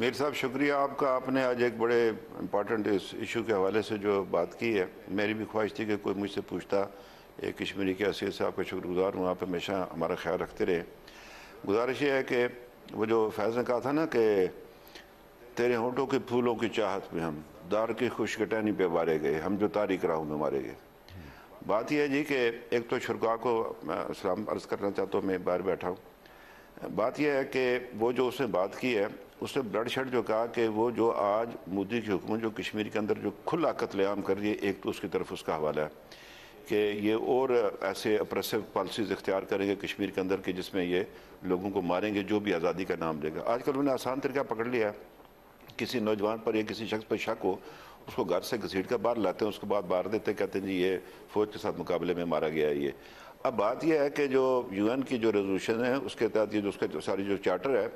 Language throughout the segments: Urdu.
میر صاحب، شکریہ آپ کا، آپ نے آج ایک بڑے امپورٹنٹ اس ایشو کے حوالے سے جو بات کی ہے، میری بھی خواہش تھی کہ کوئی مجھ سے پوچھتا۔ ایک کشمیری کی حیثیت سے آپ کا شکر گزار ہوں، آپ ہمیشہ ہمارا خیال رکھتے رہے۔ گزارش یہ ہے کہ وہ جو فیض نے کہا تھا نا کہ تیرے ہونٹوں کے پھولوں کی چاہت میں ہم، دار کی خوش کٹانی پہ مارے گئے، ہم جو تاریخ راہوں میں مارے گئے۔ بات یہ ہے جی کہ ایک تو شرکا کو میں اسلام عرض کرنا چاہتا ہوں، میں باہر بیٹھا ہوں۔ بات یہ ہے کہ وہ جو اس نے بات کی ہے اس نے بلڈ شیڈ جو کہا کہ وہ جو آج مودی کی حکومت جو کشمیر کے اندر جو کھلا قتل عام کر رہی ہے، ایک تو اس کی طرف اس کا حوالہ ہے کہ یہ اور ایسے اپریسو پالیسیز اختیار کریں گے کشمیر کے اندر کہ جس میں یہ لوگوں کو ماریں گے، جو بھی آزادی کا نام لے گا۔ آج کل انہوں نے آسان طریقہ پکڑ لیا ہے۔ کسی نوجوان پر یا کسی شخص پر شک ہو، اس کو گھر سے گھسیٹ کر باہر لاتے ہیں، اس کے بعد باہر دیتے ہیں، کہتے ہیں جی یہ فوج کے ساتھ مقابلے میں مارا گیا ہے یہ۔ اب بات یہ ہے کہ جو یو این کی جو ریزولوشن ہے، اس کے تحت یہ جو اس کے ساری جو چارٹر ہے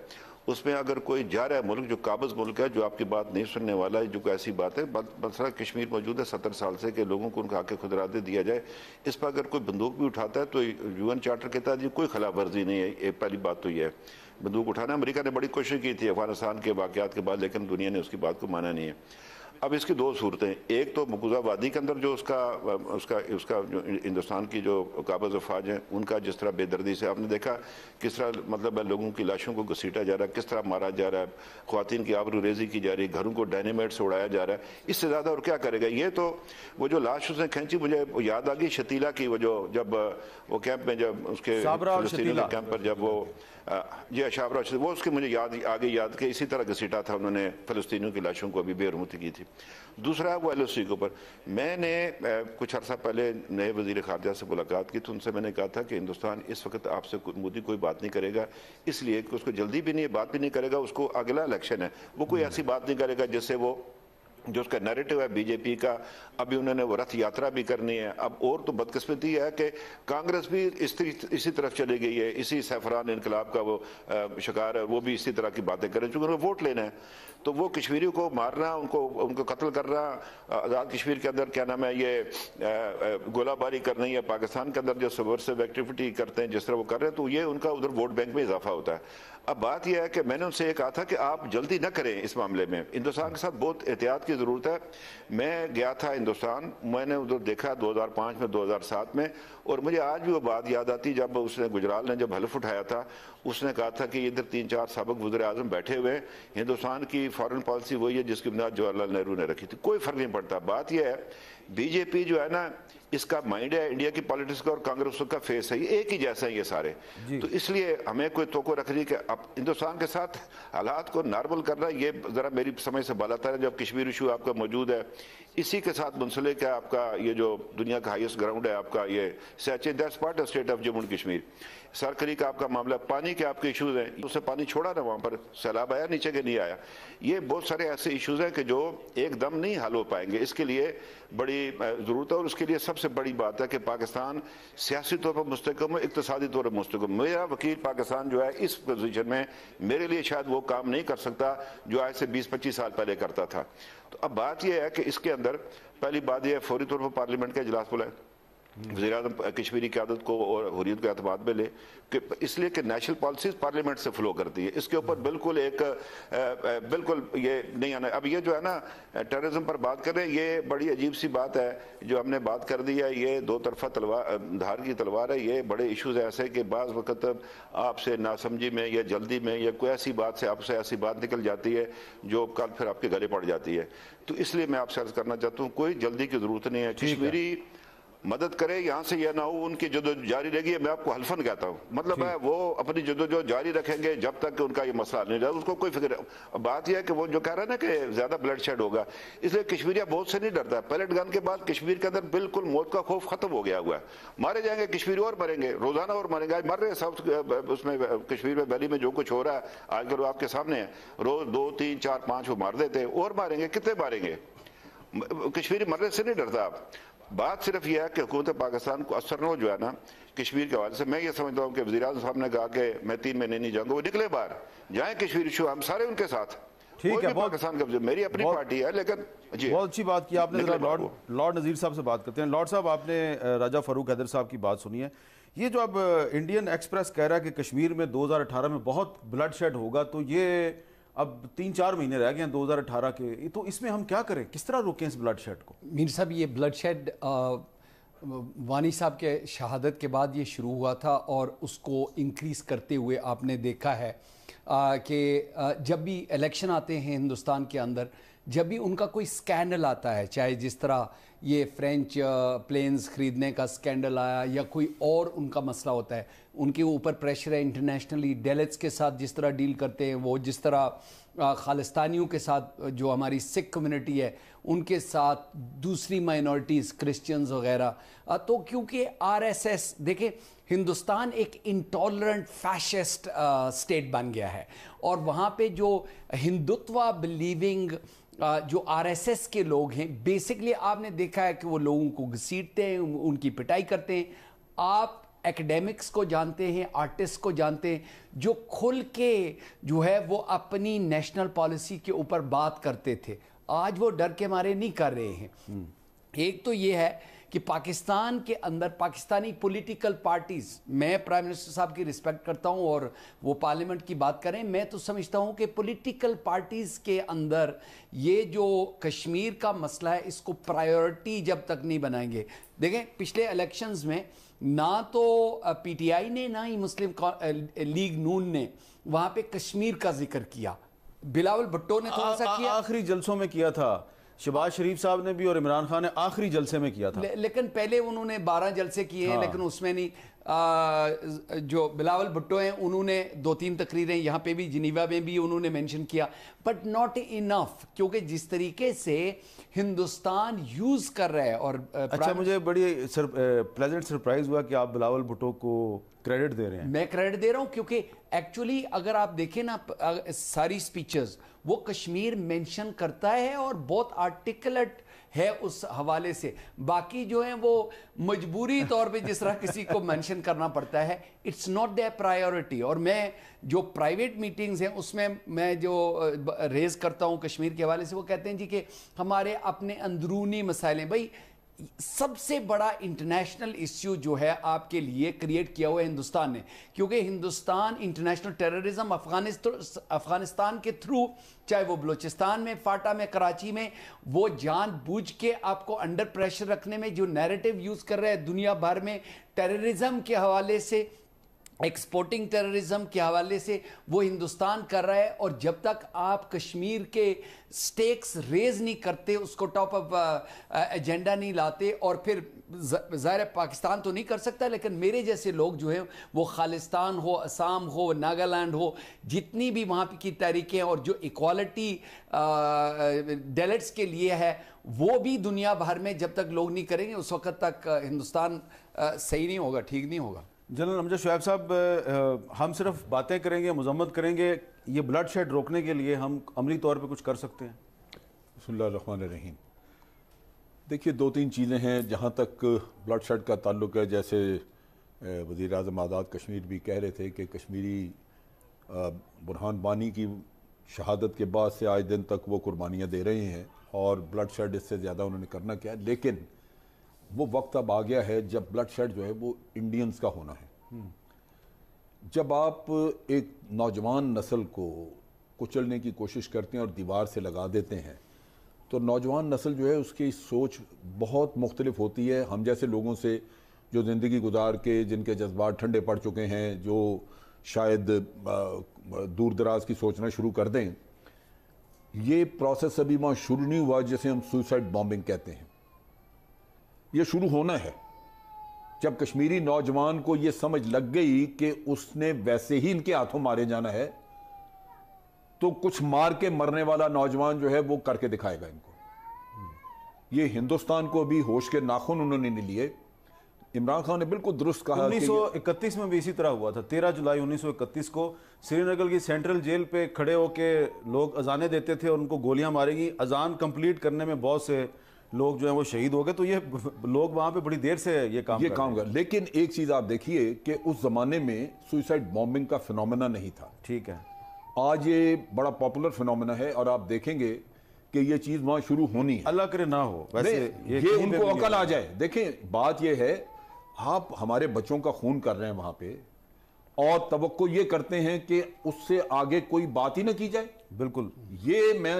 اس میں اگر کوئی جا رہا ہے ملک، جو قابض ملک ہے، جو آپ کی بات نہیں سننے والا ہے، جو کوئی ایسی بات ہے مسئلہ کشمیر موجود ہے، ستر سال سے کہ لوگوں کو ان کا کے خدراتے دیا جائے۔ اس پر اگر کوئی بندوق بھی اٹھاتا ہے تو یو این چارٹر کے تحت یہ کوئی خلاف ورزی نہیں ہے۔ یہ پہلی بات تو یہ ہے۔ بندوق اٹھانا، امریکہ نے بڑی کوشش کی تھی افغانستان کے واقعات کے بعد، لیکن دنیا نے اس کی بات کو مانا نہیں ہے۔ اب اس کی دو صورتیں ایک تو مقوضہ وادی کے اندر جو اس کا اس کا اس کا جو ہندوستان کی جو قابض افواج ہیں ان کا جس طرح بے دردی سے آپ نے دیکھا کس طرح مطلب ہے لوگوں کی لاشوں کو گھسیٹا جا رہا ہے کس طرح مارا جا رہا ہے خواتین کی آبرو ریزی کی جا رہی ہے گھروں کو ڈائنیمیٹ سے اڑایا جا رہا ہے۔ اس سے زیادہ اور کیا کرے گا؟ یہ تو وہ جو لاش اس نے کھینچی مجھے یاد آ گئی شتیلا کی وہ جو جب وہ کیمپ میں جب اس کے کیمپ پر جب وہ جی اچھا، اشاب راشد وہ اس کے مجھے یاد، آگے یاد کہ اسی طرح گھسیٹا تھا انہوں نے فلسطینیوں کی لاشوں کو ابھی بے حرمتی کی تھی۔ دوسرا وہ ایل او سی کے اوپر۔ میں نے کچھ عرصہ پہلے نئے وزیر خارجہ سے ملاقات کی تو ان سے میں نے کہا تھا کہ ہندوستان اس وقت آپ سے مودی کوئی بات نہیں کرے گا، اس لیے کہ اس کو جلدی بھی نہیں بات بھی نہیں کرے گا، اس کو اگلا الیکشن ہے۔ وہ کوئی ایسی بات نہیں کرے گا جس سے وہ جو اس کا نیریٹو ہے بی جے پی کا، ابھی انہوں نے وہ رتھ یاترا بھی کرنی ہے۔ اب اور تو بدقسمتی ہے کہ کانگریس بھی اسی طرف چلی گئی ہے، اسی سیفران انقلاب کا وہ شکار ہے، وہ بھی اسی طرح کی باتیں کریں۔ چونکہ انہیں ووٹ لینا ہے۔ تو وہ کشمیریوں کو مارنا، ان کو ان کو قتل کرنا، آزاد کشمیر کے اندر، کیا نام ہے، یہ گولہ باری کرنی ہے، پاکستان کے اندر جو سبورسو ایکٹیویٹی کرتے ہیں، جس طرح وہ کر رہے ہیں، تو یہ ان کا ادھر ووٹ بینک میں اضافہ ہوتا ہے۔ اب بات یہ ہے کہ میں نے ان سے یہ کہا تھا کہ آپ جلدی نہ کریں اس معاملے میں۔ ہندوستان کے ساتھ بہت احتیاط کی ضرورت ہے۔ میں گیا تھا ہندوستان، میں نے ادھر دیکھا دو ہزار پانچ میں، دو ہزار سات میں اور مجھے آج بھی وہ بات یاد آتی جب اس نے گجرال نے جب حلف اٹھایا تھا، اس نے کہا تھا کہ ادھر تین چار سابق وزیر اعظم بیٹھے ہوئے ہندوستان کی فارن پالیسی وہی ہے جس کی بنیاد جواہر لال نہرو نے رکھی تھی۔ کوئی فرق نہیں پڑتا۔ بات یہ ہے، بی جے پی جو ہے نا اس کا مائنڈ ہے انڈیا کی پالیٹکس کا اور کانگریس کا فیس ہے یہ ایک ہی جیسا ہے یہ سارے۔ جی۔ تو اس لیے ہمیں کوئی توقع رکھ رہی کہ اب ہندوستان کے ساتھ حالات کو نارمل کرنا یہ ذرا میری سمجھ سے بالا تر ہے جب کشمیر ایشو آپ کا موجود ہے اسی کے ساتھ منسلک ہے آپ کا یہ جو دنیا کا ہائیسٹ گراؤنڈ ہے آپ کا یہ سیچن that's part state of Jammu Kashmir سرکری کا آپ کا معاملہ پانی کے آپ کے ایشوز ہیں اسے پانی چھوڑا نا وہاں پر سیلاب آیا نیچے کے نہیں آیا۔ یہ بہت سارے ایسے ایشوز ہیں کہ جو ایک دم نہیں حل ہو پائیں گے۔ اس کے لیے بڑی ضرورت ہے اور اس کے لیے سب سے بڑی بات ہے کہ پاکستان سیاسی طور پر مستقم ہے، اقتصادی طور پر مستقم میرا وکیل پاکستان جو ہے، اس پوزیشن میں میرے لیے شاید وہ کام نہیں کر سکتا جو آج سے بیس، پچیس سال پہلے کرتا تھا۔ تو اب بات یہ ہے کہ اس کے اندر پہلی بات یہ ہے، فوری طور پر پارلیمنٹ کا اجلاس بلائیں۔ وزیر اعظم کشمیری قیادت کو اور حریت کو اعتماد میں لے کہ اس لیے کہ نیشنل پالیسیز پارلیمنٹ سے فلو کرتی ہے اس کے اوپر بالکل ایک بالکل یہ نہیں آنا۔ اب یہ جو ہے نا ٹیررزم پر بات کر رہے ہیں یہ بڑی عجیب سی بات ہے۔ جو ہم نے بات کر دی ہے یہ دو طرفہ تلوار دھار کی تلوار ہے۔ یہ بڑے ایشوز ایسے کہ بعض وقت آپ سے ناسمجھی میں یا جلدی میں یا کوئی ایسی بات سے آپ سے ایسی بات نکل جاتی ہے جو کل پھر آپ کے گلے پڑ جاتی ہے۔ تو اس لیے میں آپ سے عرض کرنا چاہتا ہوں کوئی جلدی کی ضرورت نہیں ہے۔ کشمیری مدد کرے یہاں سے یہ نہ ہو ان کی جدو جاری رہے گی میں آپ کو حلفن کہتا ہوں۔ مطلب ہے وہ اپنی جدو جو جاری رکھیں گے جب تک کہ ان کا یہ مسئلہ نہیں جائے اس کو کوئی فکر بات یہ ہے کہ وہ جو کہہ رہا ہے نا کہ زیادہ بلڈ شیڈ ہوگا اس لیے کشمیریہ بہت سے نہیں ڈرتا۔ پیلٹ گن کے بعد کشمیر کے اندر بالکل موت کا خوف ختم ہو گیا ہوا ہے۔ مارے جائیں گے کشمیر اور مریں گے روزانہ اور مریں گے۔ آج مر رہے ہیں سب اس میں کشمیر میں ویلی میں جو کچھ ہو رہا ہے آج کل وہ آپ کے سامنے ہے۔ روز دو تین چار پانچ وہ مار دیتے اور ماریں گے کتنے ماریں گے؟ کشمیری مرنے سے نہیں ڈرتا آپ۔ بات صرف یہ ہے کہ حکومت پاکستان کو اثر نہ ہو جو ہے نا کشمیر کے حوالے سے میں یہ سمجھتا ہوں کہ وزیر اعظم صاحب نے کہا کہ میں تین مہینے نہیں جاؤں گا وہ نکلے باہر۔ جائیں کشمیر ایشو ہم سارے ان کے ساتھ۔ ٹھیک ہے پاکستان کا میری اپنی پارٹی ہے لیکن جی۔ بہت اچھی بات کی آپ نے لارڈ نظیر صاحب سے بات کرتے ہیں۔ لارڈ صاحب آپ نے راجہ فاروق حیدر صاحب کی بات سنی ہے۔ یہ جو اب انڈین ایکسپریس کہہ رہا ہے کہ کشمیر میں دو ہزار اٹھارہ میں بہت بلڈ شیڈ ہوگا تو یہ اب تین چار مہینے رہ گئے ہیں دو ہزار اٹھارہ کے تو اس میں ہم کیا کریں؟ کس طرح روکیں اس بلڈ شیڈ کو؟ میر صاحب، یہ بلڈ شیڈ وانی صاحب کے شہادت کے بعد یہ شروع ہوا تھا اور اس کو انکریز کرتے ہوئے آپ نے دیکھا ہے کہ جب بھی الیکشن آتے ہیں ہندوستان کے اندر، جب بھی ان کا کوئی سکینڈل آتا ہے، چاہے جس طرح یہ فرینچ پلینز uh, خریدنے کا سکینڈل آیا یا کوئی اور ان کا مسئلہ ہوتا ہے، ان کے اوپر پریشر ہے انٹرنیشنلی ڈیلٹس کے ساتھ جس طرح ڈیل کرتے ہیں، وہ جس طرح خالستانیوں کے ساتھ جو ہماری سکھ کمیونٹی ہے، ان کے ساتھ دوسری مائنورٹیز کرسچنز وغیرہ۔ تو کیونکہ آر ایس ایس دیکھیں، ہندوستان ایک انٹالرنٹ فیشسٹ سٹیٹ بن گیا ہے۔ اور وہاں پہ جو ہندوتوا بلیونگ جو آر ایس ایس کے لوگ ہیں بیسکلی آپ نے دیکھا ہے کہ وہ لوگوں کو گھسیٹتے ہیں ان کی پٹائی کرتے ہیں۔ آپ ایکڈیمکس کو جانتے ہیں آرٹسٹ کو جانتے ہیں جو کھل کے جو ہے وہ اپنی نیشنل پالیسی کے اوپر بات کرتے تھے۔ آج وہ ڈر کے مارے نہیں کر رہے ہیں۔ ایک تو یہ ہے کہ پاکستان کے اندر پاکستانی پولیٹیکل پارٹیز میں پرائم منسٹر صاحب کی رسپیکٹ کرتا ہوں اور وہ پارلیمنٹ کی بات کریں میں تو سمجھتا ہوں کہ پولیٹیکل پارٹیز کے اندر یہ جو کشمیر کا مسئلہ ہے اس کو پرائیورٹی جب تک نہیں بنائیں گے۔ دیکھیں پچھلے الیکشنز میں نہ تو پی ٹی آئی نے نہ ہی مسلم لیگ نون نے وہاں پہ کشمیر کا ذکر کیا۔ بلاول بھٹو نے تھوڑا سا کیا۔ آخری جلسوں میں کیا تھا؟ شباز شریف صاحب نے بھی اور عمران خان نے آخری جلسے میں کیا تھا لیکن پہلے انہوں نے بارہ جلسے کیے ہیں ہاں۔ لیکن اس میں نہیں جو بلاول بھٹو ہیں انہوں نے دو تین تقریریں یہاں پہ بھی جنیوا میں بھی انہوں نے مینشن کیا بٹ ناٹ انف کیونکہ جس طریقے سے ہندوستان یوز کر رہا ہے اور اچھا مجھے بڑی پلیزنٹ سرپرائز ہوا کہ آپ بلاول بھٹو کو کریڈٹ دے رہے ہیں۔ میں کریڈٹ دے رہا ہوں کیونکہ ایکچولی اگر آپ دیکھیں نا ساری سپیچز وہ کشمیر مینشن کرتا ہے اور بہت آرٹیکلٹ ہے اس حوالے سے۔ باقی جو ہیں وہ مجبوری طور پہ جس طرح کسی کو مینشن کرنا پڑتا ہے اٹس ناٹ دے پرائیورٹی اور میں جو پرائیویٹ میٹنگز ہیں، اس میں میں جو ریز کرتا ہوں کشمیر کے حوالے سے، وہ کہتے ہیں جی کہ ہمارے اپنے اندرونی مسائل ہیں بھائی سب سے بڑا انٹرنیشنل ایشو جو ہے آپ کے لیے کریٹ کیا ہوا ہے ہندوستان نے. کیونکہ ہندوستان انٹرنیشنل ٹیررزم افغانستان کے تھرو چاہے وہ بلوچستان میں، فاٹا میں، کراچی میں، وہ جان بوجھ کے آپ کو انڈر پریشر رکھنے میں جو نیریٹو یوز کر رہے ہیں دنیا بھر میں ٹیررزم کے حوالے سے ایکسپورٹنگ ٹیررزم کے حوالے سے وہ ہندوستان کر رہا ہے اور جب تک آپ کشمیر کے سٹیکس ریز نہیں کرتے، اس کو ٹاپ اپ ایجنڈا نہیں لاتے اور پھر ظاہر پاکستان تو نہیں کر سکتا، لیکن میرے جیسے لوگ جو ہیں وہ خالستان ہو اسام ہو، ناگالینڈ ہو، جتنی بھی وہاں کی تحریکیں اور جو اکوالٹی ڈیلٹس uh, کے لیے ہے، وہ بھی دنیا بھر میں جب تک لوگ نہیں کریں گے، اس وقت تک ہندوستان uh, صحیح نہیں ہوگا، ٹھیک نہیں ہوگا۔ جنرل امجد شعیب صاحب ہم صرف باتیں کریں گے، مذمت کریں گے، یہ بلڈ شیڈ روکنے کے لیے ہم عملی طور پہ کچھ کر سکتے ہیں؟ بسم اللہ الرحمن الرحیم۔ دیکھیے، دو تین چیزیں ہیں جہاں تک بلڈ شیڈ کا تعلق ہے۔ جیسے وزیر اعظم آزاد کشمیر بھی کہہ رہے تھے کہ کشمیری برہان بانی کی شہادت کے بعد سے آج دن تک وہ قربانیاں دے رہے ہیں اور بلڈ شیڈ اس سے زیادہ انہوں نے کرنا کیا ہے۔ لیکن وہ وقت اب آ گیا ہے جب بلڈ شیڈ جو ہے وہ انڈینز کا ہونا ہے۔ جب آپ ایک نوجوان نسل کو کچلنے کی کوشش کرتے ہیں اور دیوار سے لگا دیتے ہیں، تو نوجوان نسل جو ہے اس کی سوچ بہت مختلف ہوتی ہے۔ ہم جیسے لوگوں سے جو زندگی گزار کے، جن کے جذبات ٹھنڈے پڑ چکے ہیں، جو شاید دور دراز کی سوچنا شروع کر دیں۔ یہ پروسیس ابھی وہاں شروع نہیں ہوا جسے ہم سوسائڈ بامبنگ کہتے ہیں۔ یہ شروع ہونا ہے۔ جب کشمیری نوجوان کو یہ سمجھ لگ گئی کہ اس نے ویسے ہی ان کے ہاتھوں مارے جانا ہے، تو کچھ مار کے مرنے والا نوجوان جو ہے وہ کر کے دکھائے گا ان کو۔ یہ ہندوستان کو بھی ہوش کے ناخن انہوں نے نہیں لیے۔ عمران خان نے بالکل درست کہا انیس سو اکتیس میں بھی اسی طرح ہوا تھا۔ تیرہ جولائی انیس سو اکتیس کو سری نگر کی سینٹرل جیل پہ کھڑے ہو کے لوگ ازانے دیتے تھے اور ان کو گولیاں مارے گی۔ ازان کمپلیٹ کرنے میں بہت سے لوگ جو ہیں وہ شہید ہو گئے تو یہ لوگ وہاں پہ بڑی دیر سے یہ کام یہ کام کر لیکن ایک چیز آپ دیکھیے کہ اس زمانے میں سوئسائڈ بومبنگ کا فنومنا نہیں تھا۔ ٹھیک ہے۔ آج یہ بڑا پاپولر فنومنا ہے اور آپ دیکھیں گے کہ یہ چیز وہاں شروع ہونی ہے۔ اللہ کرے نہ ہو ویسے یہ ان کو عقل آ جائے۔ دیکھیں بات یہ ہے آپ ہمارے بچوں کا خون کر رہے ہیں وہاں پہ اور توقع یہ کرتے ہیں کہ اس سے آگے کوئی بات ہی نہ کی جائے۔ بالکل۔ یہ میں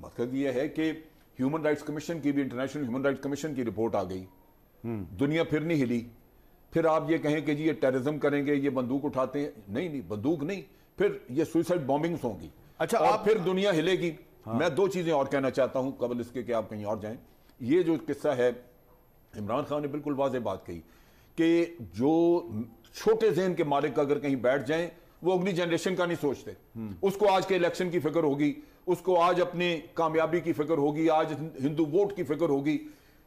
مقصد یہ ہے کہ ہیومن رائٹس کمیشن کی بھی انٹرنیشنل ہیومن رائٹس کمیشن کی رپورٹ آ گئی۔ دنیا پھر نہیں ہلی۔ پھر آپ یہ کہیں کہ جی یہ ٹیرزم کریں گے یہ بندوق اٹھاتے ہیں۔ نہیں نہیں بندوق نہیں۔ پھر یہ سوئسائڈ بومبنگز ہوں گی۔ اچھا آپ پھر دنیا ہلے گی۔ میں دو چیزیں اور کہنا چاہتا ہوں قبل اس کے کہ آپ کہیں اور جائیں۔ یہ جو قصہ ہے عمران خان نے بالکل واضح بات کہی کہ جو چھوٹے ذہن کے مالک اگر کہیں بیٹھ جائیں وہ اگلی جنریشن کا نہیں سوچتے۔ اس کو آج کے الیکشن کی فکر ہوگی۔ اس کو آج اپنے کامیابی کی فکر ہوگی آج ہندو ووٹ کی فکر ہوگی۔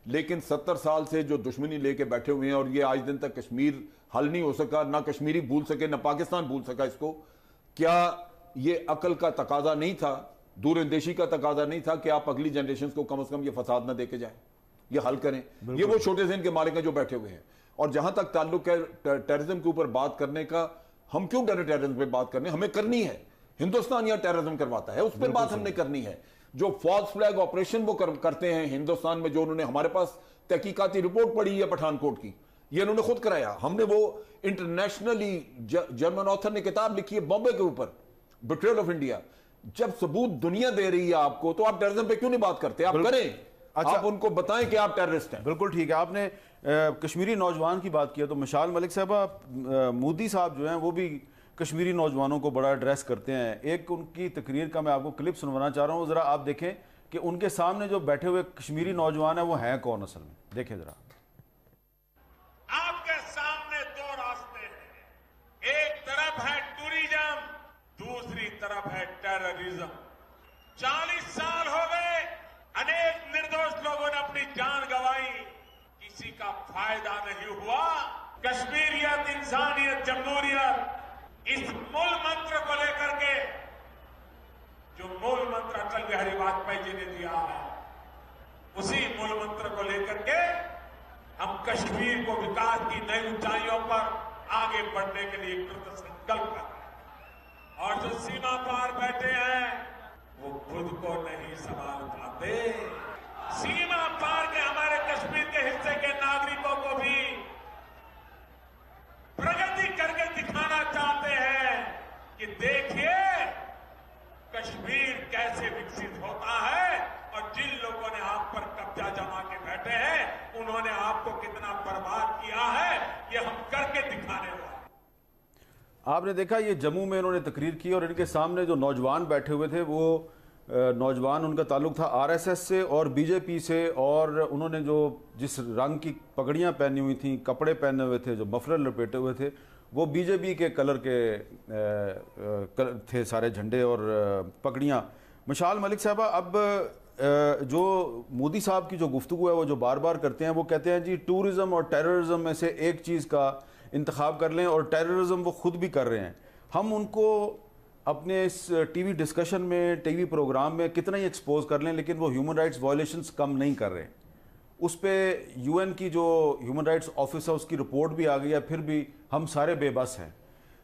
لیکن ستر سال سے جو دشمنی لے کے بیٹھے ہوئے ہیں اور یہ آج دن تک کشمیر حل نہیں ہو سکا نہ کشمیری بھول سکے نہ پاکستان بھول سکا اس کو۔ کیا یہ عقل کا تقاضا نہیں تھا دور اندیشی کا تقاضا نہیں تھا کہ آپ اگلی جنریشن کو کم از کم یہ فساد نہ دے کے جائیں یہ حل کریں۔ یہ وہ چھوٹے ذہن کے مالک ہیں جو بیٹھے ہوئے ہیں۔ اور جہاں تک تعلق ہے ٹیرزم کے اوپر بات کرنے کا ہم کیوں ٹیرزم پہ بات کرنے ہمیں کرنی ہے۔ ہندوستان یا ٹیرزم کرواتا ہے اس پہ بات ہم نے کرنی ہے۔ جو فالس فلیگ آپریشن وہ کرتے ہیں ہندوستان میں جو انہوں نے ہمارے پاس تحقیقاتی رپورٹ پڑی ہے پٹھان کوٹ کی یہ انہوں نے خود کرایا۔ ہم نے وہ انٹرنیشنلی جرمن آتھر نے کتاب لکھی ہے بامبے کے اوپر بٹریل آف انڈیا جب ثبوت دنیا دے رہی ہے آپ کو تو آپ ٹیرزم پہ کیوں نہیں بات کرتے؟ آپ کریں۔ اچھا۔ آپ ان کو بتائیں کہ آپ ٹیررسٹ ہیں۔ بالکل ٹھیک ہے۔ آپ نے کشمیری نوجوان کی بات کیا تو مشال ملک صاحبہ مودی صاحب جو ہیں وہ بھی کشمیری نوجوانوں کو بڑا ایڈریس کرتے ہیں۔ ایک ان کی تقریر کا میں آپ کو کلپ سنوانا چاہ رہا ہوں۔ ذرا آپ دیکھیں کہ ان کے سامنے جو بیٹھے ہوئے کشمیری نوجوان ہیں، وہ ہیں کون اصل میں؟ دیکھیں ذرا۔ آپ کے سامنے دو راستے ہیں۔ ایک طرف ہے ٹوریزم دوسری طرف ہے ٹیررزم چالیس سال ہو گئے، انیک نردوش لوگوں نے اپنی جان گوائی کسی کا فائدہ نہیں ہوا۔ کشمیریت، انسانیت، جمہوریت۔ اس مول منتر کو لے کر کے جو مول منتر اٹل بہاری واجپئی جی نے دیا ہے، اسی مول منتر کو لے کر کے ہم کشمیر کو وکاس کی نئی اونچائیوں پر آگے بڑھنے کے لیے سنکلپ کر رہے ہیں۔ اور جو سیما پار بیٹھے ہیں، وہ خود کو نہیں سنبھال پاتے۔ سیما پار کے ہمارے کشمیر کے حصے کے ناگرکوں کو بھی پرگتی کر کے دکھانا چاہتے ہیں کہ دیکھیے کشمیر کیسے وکست ہوتا ہے اور جن لوگوں نے آپ پر قبضہ جما کے بیٹھے ہیں، انہوں نے آپ کو کتنا برباد کیا ہے، یہ ہم کر کے دکھانے والے آپ نے دیکھا، یہ جموں میں انہوں نے تقریر کی اور ان کے سامنے جو نوجوان بیٹھے ہوئے تھے، وہ نوجوان ان کا تعلق تھا آر ایس ایس سے اور بی جے پی سے اور انہوں نے جو جس رنگ کی پگڑیاں پہنی ہوئی تھیں، کپڑے پہنے ہوئے تھے، جو مفلر لپیٹے ہوئے تھے وہ بی جے پی کے کلر کے تھے سارے جھنڈے اور پگڑیاں۔ مشال ملک صاحبہ، اب جو مودی صاحب کی جو گفتگو ہے، وہ جو بار بار کرتے ہیں، وہ کہتے ہیں جی ٹورزم اور ٹیررزم میں سے ایک چیز کا انتخاب کر لیں اور ٹیررزم وہ خود بھی کر رہے ہیں۔ ہم ان کو اپنے اس ٹی وی ڈسکشن میں، ٹی وی پروگرام میں کتنا ہی ایکسپوز کر لیں، لیکن وہ ہیومن رائٹس وائلیشنز کم نہیں کر رہے۔ اس پہ یو این کی جو ہیومن رائٹس آفس ہے اس کی رپورٹ بھی آ گئی ہے، پھر بھی ہم سارے بے بس ہیں۔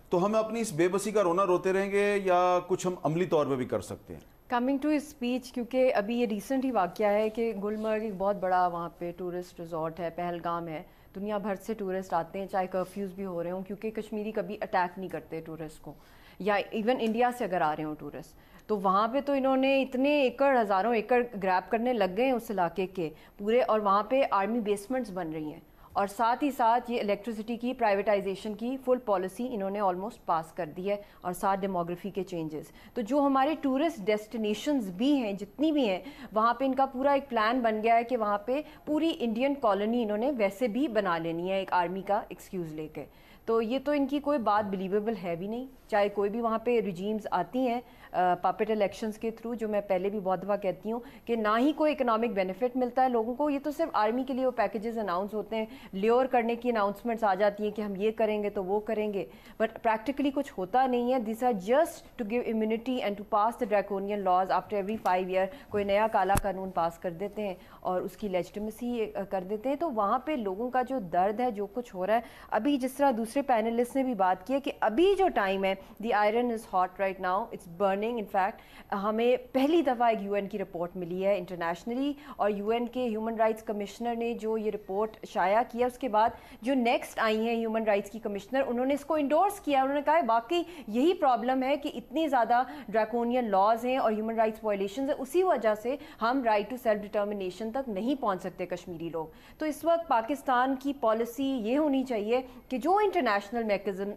تو ہم اپنی اس بے بسی کا رونا روتے رہیں گے یا کچھ ہم عملی طور پہ بھی کر سکتے ہیں؟ کمنگ ٹو اسپیچ کیونکہ ابھی یہ ریسنٹ ہی واقعہ ہے کہ گلمرگ ایک بہت بڑا وہاں پہ ٹورسٹ ریزورٹ ہے، پہلگام ہے۔ دنیا بھر سے ٹورسٹ آتے ہیں، چاہے کرفیوز بھی ہو رہے ہوں، کیونکہ کشمیری کبھی اٹیک نہیں کرتے ٹورسٹ کو۔ یا ایون انڈیا سے اگر آ رہے ہوں ٹورسٹ تو وہاں پہ تو انہوں نے اتنے ایکڑ، ہزاروں ایکڑ گریب کرنے لگ گئے ہیں اس علاقے کے پورے، اور وہاں پہ آرمی بیسمنٹس بن رہی ہیں۔ اور ساتھ ہی ساتھ یہ الیکٹریسٹی کی پرائیویٹائزیشن کی فل پالیسی انہوں نے آلموسٹ پاس کر دی ہے اور ساتھ ڈیموگرافی کے چینجز تو جو ہمارے ٹورسٹ ڈیسٹینیشنز بھی ہیں، جتنی بھی ہیں، وہاں پہ ان کا پورا ایک پلان بن گیا ہے کہ وہاں پہ پوری انڈین کالونی انہوں نے ویسے بھی بنا لینی ہے ایک آرمی کا ایکسکیوز لے کے. تو یہ تو ان کی کوئی بات بلیویبل ہے بھی نہیں. چاہے کوئی بھی وہاں پہ ریجیمز آتی ہیں پاپٹ الیکشنز کے تھرو جو میں پہلے بھی بہت دفعہ کہتی ہوں کہ نہ ہی کوئی اکنامک بینیفٹ ملتا ہے لوگوں کو، یہ تو صرف آرمی کے لیے وہ پیکیجز اناؤنس ہوتے ہیں لیور کرنے کی اناؤنسمنٹس آ جاتی ہیں کہ ہم یہ کریں گے تو وہ کریں گے۔ بٹ پریکٹیکلی کچھ ہوتا نہیں ہے۔ These are just to give immunity and to pass the draconian laws after every five year کوئی نیا کالا قانون پاس کر دیتے ہیں اور اس کی لیجٹمیسی کر دیتے ہیں۔ تو وہاں پہ لوگوں کا جو درد ہے، جو کچھ ہو رہا ہے، ابھی جس طرح دوسرے پینلسٹ نے بھی بات کی ہے کہ ابھی جو ٹائم ہے the iron is hot right now it's burn concerning in fact ہمیں پہلی دفعہ ایک یو این کی رپورٹ ملی ہے انٹرنیشنلی اور یو این کے ہیومن رائٹس کمشنر نے جو یہ رپورٹ شائع کیا، اس کے بعد جو نیکسٹ آئی ہیں ہیومن رائٹس کی کمشنر انہوں نے اس کو انڈورس کیا، انہوں نے کہا باقی یہی پرابلم ہے کہ اتنی زیادہ ڈریکونین لاز ہیں اور ہیومن رائٹس وائلیشنز ہیں، اسی وجہ سے ہم رائٹ ٹو سیلف ڈٹرمنیشن تک نہیں پہنچ سکتے کشمیری لوگ۔ تو اس وقت پاکستان کی پالیسی یہ ہونی چاہیے کہ جو انٹرنیشنل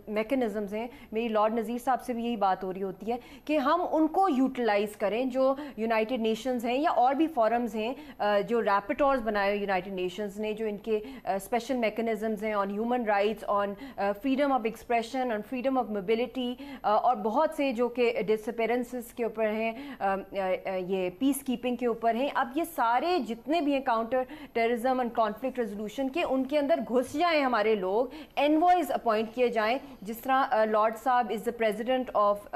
میکنزمز ہیں، میری لارڈ نظیر صاحب سے بھی یہی بات ہو رہی ہوتی ہے کہ ہم ہم ان کو یوٹیلائز کریں جو یونائٹڈ نیشنز ہیں یا اور بھی فورمز ہیں جو ریپٹورز بنائے یونائٹڈ نیشنز نے، جو ان کے اسپیشل میکنزمز ہیں on human rights on freedom of expression on freedom of mobility اور بہت سے جو کہ ڈسپیرنسز کے اوپر ہیں یہ پیس کیپنگ کے اوپر ہیں۔ اب یہ سارے جتنے بھی ہیں counter terrorism and conflict resolution کے، ان کے اندر گھس جائیں ہمارے لوگ انوائز اپوائنٹ کیے جائیں۔ جس طرح لارڈ صاحب is the president of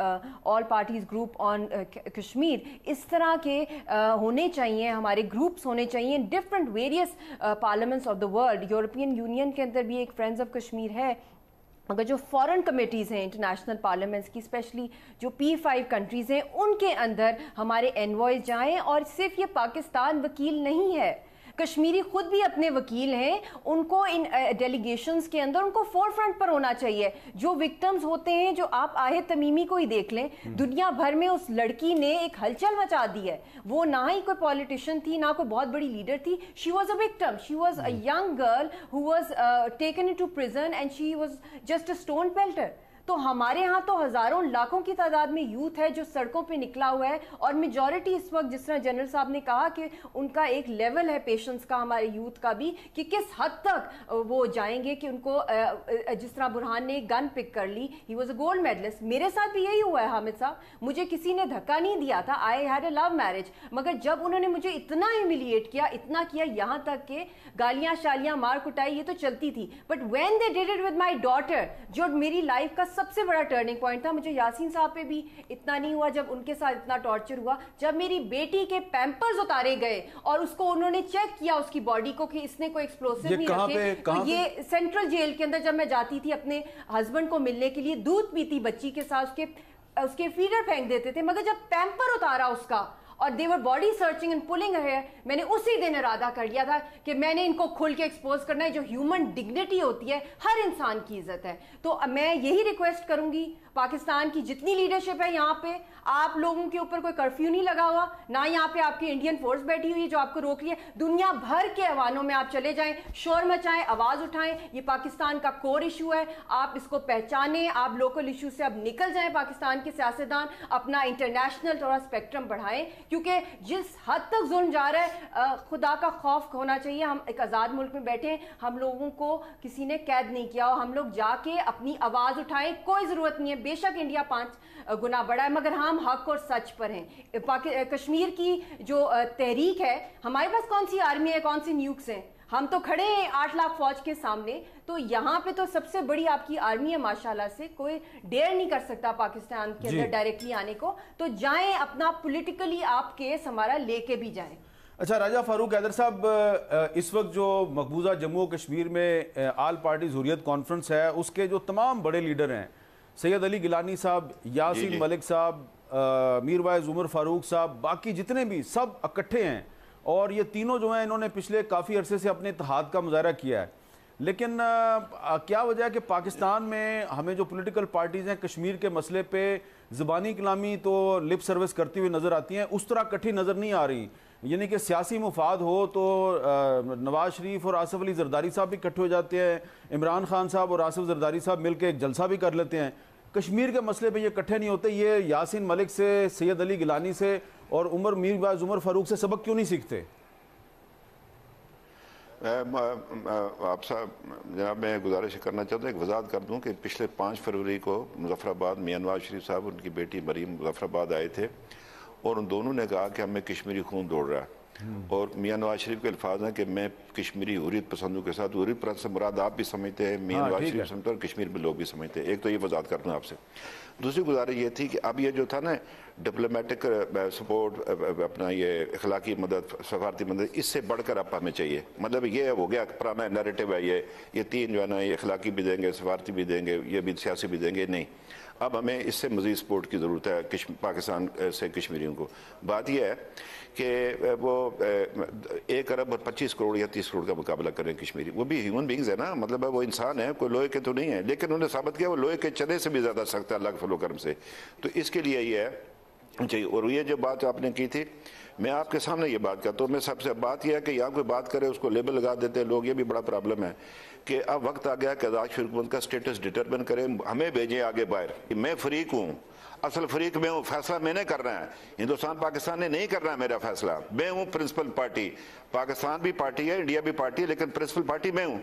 all parties group on Kashmir اس طرح کے uh, ہونے چاہیے، ہمارے گروپس ہونے چاہیے different various parliaments of the world European union کے اندر بھی ایک فرینڈز آف کشمیر ہے. اگر جو فورن کمیٹیز ہیں انٹرنیشنل پارلیمنٹس کی اسپیشلی جو پی فائیو کنٹریز ہیں، ان کے اندر ہمارے انوائز جائیں اور صرف یہ پاکستان وکیل نہیں ہے. کشمیری خود بھی اپنے وکیل ہیں ان کو ان ڈیلیگیشنز کے اندر ان کو فور فرنٹ پر ہونا چاہیے۔ جو وکٹمز ہوتے ہیں جو آپ آہے تمیمی کو ہی دیکھ لیں دنیا بھر میں اس لڑکی نے ایک ہلچل مچا دی ہے۔ وہ نہ ہی کوئی پولیٹیشن تھی نہ کوئی بہت بڑی لیڈر تھی۔ She was a victim she was a young girl who was taken to prison and she was just a stone pelter تو ہمارے ہاں تو ہزاروں لاکھوں کی تعداد میں یوتھ ہے جو سڑکوں پہ نکلا ہوا ہے اور میجورٹی اس وقت جس طرح جنرل صاحب نے کہا کہ ان کا ایک لیول ہے پیشنس کا، ہمارے یوتھ کا بھی، کہ کس حد تک وہ جائیں گے کہ ان کو جس طرح برہان نے گن پک کر لی he was a gold medallist میرے ساتھ بھی یہی ہوا ہے حامد صاحب۔ مجھے کسی نے دھکا نہیں دیا تھا۔ I had a love marriage مگر جب انہوں نے مجھے اتنا ہیملیٹ کیا، اتنا کیا یہاں تک کہ گالیاں شالیاں مار کٹائی، یہ تو چلتی تھی۔ But when they did it with my daughter جو میری لائف کا سب سے بڑا ٹرننگ پوائنٹ تھا۔ مجھے یاسین صاحب پہ بھی اتنا نہیں ہوا جب ان کے ساتھ اتنا ٹارچر ہوا۔ جب میری بیٹی کے پیمپرز اتارے گئے اور اس کو انہوں نے چیک کیا اس کی باڈی کو کہ اس نے کوئی ایکسپلوسیو نہیں رکھے۔ تو یہ سینٹرل جیل کے اندر جب میں جاتی تھی اپنے ہسبینڈ کو ملنے کے لیے دودھ پیتی بچی کے ساتھ اس کے اس کے فیڈر پھینک دیتے تھے۔ مگر جب پیمپر اتارا اس کا اور دیور باڈی سرچنگ اینڈ پولنگ ہے میں نے اسی دن ارادہ کر لیا تھا کہ میں نے ان کو کھل کے ایکسپوز کرنا ہے، جو ہیومن ڈگنیٹی ہوتی ہے، ہر انسان کی عزت ہے۔ تو میں یہی ریکویسٹ کروں گی، پاکستان کی جتنی لیڈرشپ ہے یہاں پہ آپ لوگوں کے اوپر کوئی کرفیو نہیں لگا ہوا، نہ یہاں پہ آپ کی انڈین فورس بیٹھی ہوئی ہے جو آپ کو روک ہے۔ دنیا بھر کے ایوانوں میں آپ چلے جائیں، شور مچائیں، آواز اٹھائیں، یہ پاکستان کا کور ایشو ہے۔ آپ اس کو پہچانیں، آپ لوکل ایشو سے اب نکل جائیں پاکستان کے سیاستدان، اپنا انٹرنیشنل تھوڑا اسپیکٹرم بڑھائیں۔ کیونکہ جس حد تک ظلم جا رہا ہے خدا کا خوف ہونا چاہیے۔ ہم ایک آزاد ملک میں بیٹھے ہم لوگوں کو کسی نے قید نہیں کیا۔ ہم لوگ جا کے اپنی آواز اٹھائیں، کوئی ضرورت نہیں ہے۔ بے شک انڈیا پانچ گنا بڑا ہے۔ مگر ہاں، ہم حق اور سچ پر ہیں۔ کشمیر کی جو تحریک ہے ہمارے پاس کون سی آرمی ہے کون سی نیوکس ہیں؟ ہم تو کھڑے ہیں آٹھ لاکھ فوج کے سامنے تو یہاں پہ تو سب سے بڑی آپ کی آرمی ہے ماشاءاللہ سے کوئی ڈیر نہیں کر سکتا پاکستان کے اندر ڈائریکٹلی آنے کو۔ تو جائیں اپنا پولیٹیکلی آپ کیس ہمارا لے کے بھی جائیں۔ اچھا راجہ فاروق حیدر صاحب اس وقت جو مقبوضہ جموں کشمیر میں آل پارٹی ضروریت کانفرنس ہے اس کے جو تمام بڑے لیڈر ہیں سید علی گلانی صاحب یاسین جی، جی۔ ملک صاحب میر وائز عمر فاروق صاحب، باقی جتنے بھی سب اکٹھے ہیں اور یہ تینوں جو ہیں انہوں نے پچھلے کافی عرصے سے اپنے اتحاد کا مظاہرہ کیا ہے۔ لیکن کیا وجہ ہے کہ پاکستان میں ہمیں جو پولیٹیکل پارٹیز ہیں کشمیر کے مسئلے پہ زبانی کلامی تو لپ سروس کرتی ہوئی نظر آتی ہیں، اس طرح کٹھی نظر نہیں آ رہی۔ یعنی کہ سیاسی مفاد ہو تو نواز شریف اور آصف علی زرداری صاحب بھی کٹھے ہو جاتے ہیں، عمران خان صاحب اور آصف زرداری صاحب مل کے ایک جلسہ بھی کر لیتے ہیں۔ کشمیر کے مسئلے پہ یہ کٹھے نہیں ہوتے، یہ یاسین ملک سے، سید علی گلانی سے اور عمر میر باز عمر فاروق سے سبق کیوں نہیں سیکھتے؟ آپ صاحب، جناب، میں گزارش کرنا چاہتا ہوں، ایک وضاحت کر دوں کہ پچھلے پانچ فروری کو مظفر آباد میاں نواز شریف صاحب، ان کی بیٹی مریم مظفر آباد آئے تھے اور ان دونوں نے کہا کہ ہمیں کشمیری خون دوڑ رہا ہے۔ اور میاں نواز شریف کے الفاظ ہیں کہ میں کشمیری حریت پسندوں کے ساتھ حریت سے مراد آپ بھی سمجھتے ہیں میاں ہاں، نواز شریف سمجھتے ہیں اور کشمیر میں لوگ بھی سمجھتے ہیں۔ ایک تو یہ وضاحت کرنا آپ سے۔ دوسری گزارش یہ تھی کہ اب یہ جو تھا نا ڈپلومیٹک سپورٹ اپنا یہ اخلاقی مدد سفارتی مدد، اس سے بڑھ کر اب ہمیں چاہیے۔ مطلب یہ ہو گیا پرانا نیریٹو ہے یہ یہ تین جو ہے نا، یہ اخلاقی بھی دیں گے سفارتی بھی دیں گے، یہ بھی سیاسی بھی دیں گے۔ نہیں، اب ہمیں اس سے مزید سپورٹ کی ضرورت ہے پاکستان سے کشمیریوں کو۔ بات یہ ہے کہ وہ ایک ارب اور پچیس کروڑ یا تیس کروڑ کا مقابلہ کریں کشمیری۔ وہ بھی ہیومن بینگز ہے نا مطلب ہے وہ انسان ہے کوئی لوہے کے تو نہیں ہے لیکن انہوں نے ثابت کیا وہ لوہے کے چنے سے بھی زیادہ سخت ہے، اللہ فلو کرم سے۔ تو اس کے لیے یہ ہے۔ چاہیے اور یہ جو بات آپ نے کی تھی، میں آپ کے سامنے یہ بات کرتا ہوں۔ میں سب سے بات یہ ہے کہ یہاں کوئی بات کرے، اس کو لیبل لگا دیتے ہیں۔ لوگ، یہ بھی بڑا پرابلم ہے کہ اب وقت آ گیا کہ آزاد حکومت کا سٹیٹس ڈٹرمن کریں۔ ہمیں بھیجیں آگے باہر میں فریق ہوں۔ اصل فریق میں ہوں، فیصلہ میں نے کرنا ہے۔ ہندوستان، پاکستان نے نہیں کرنا ہے میرا فیصلہ۔ میں ہوں پرنسپل پارٹی۔ پاکستان بھی پارٹی ہے، انڈیا بھی پارٹی ہے، لیکن پرنسپل پارٹی میں ہوں۔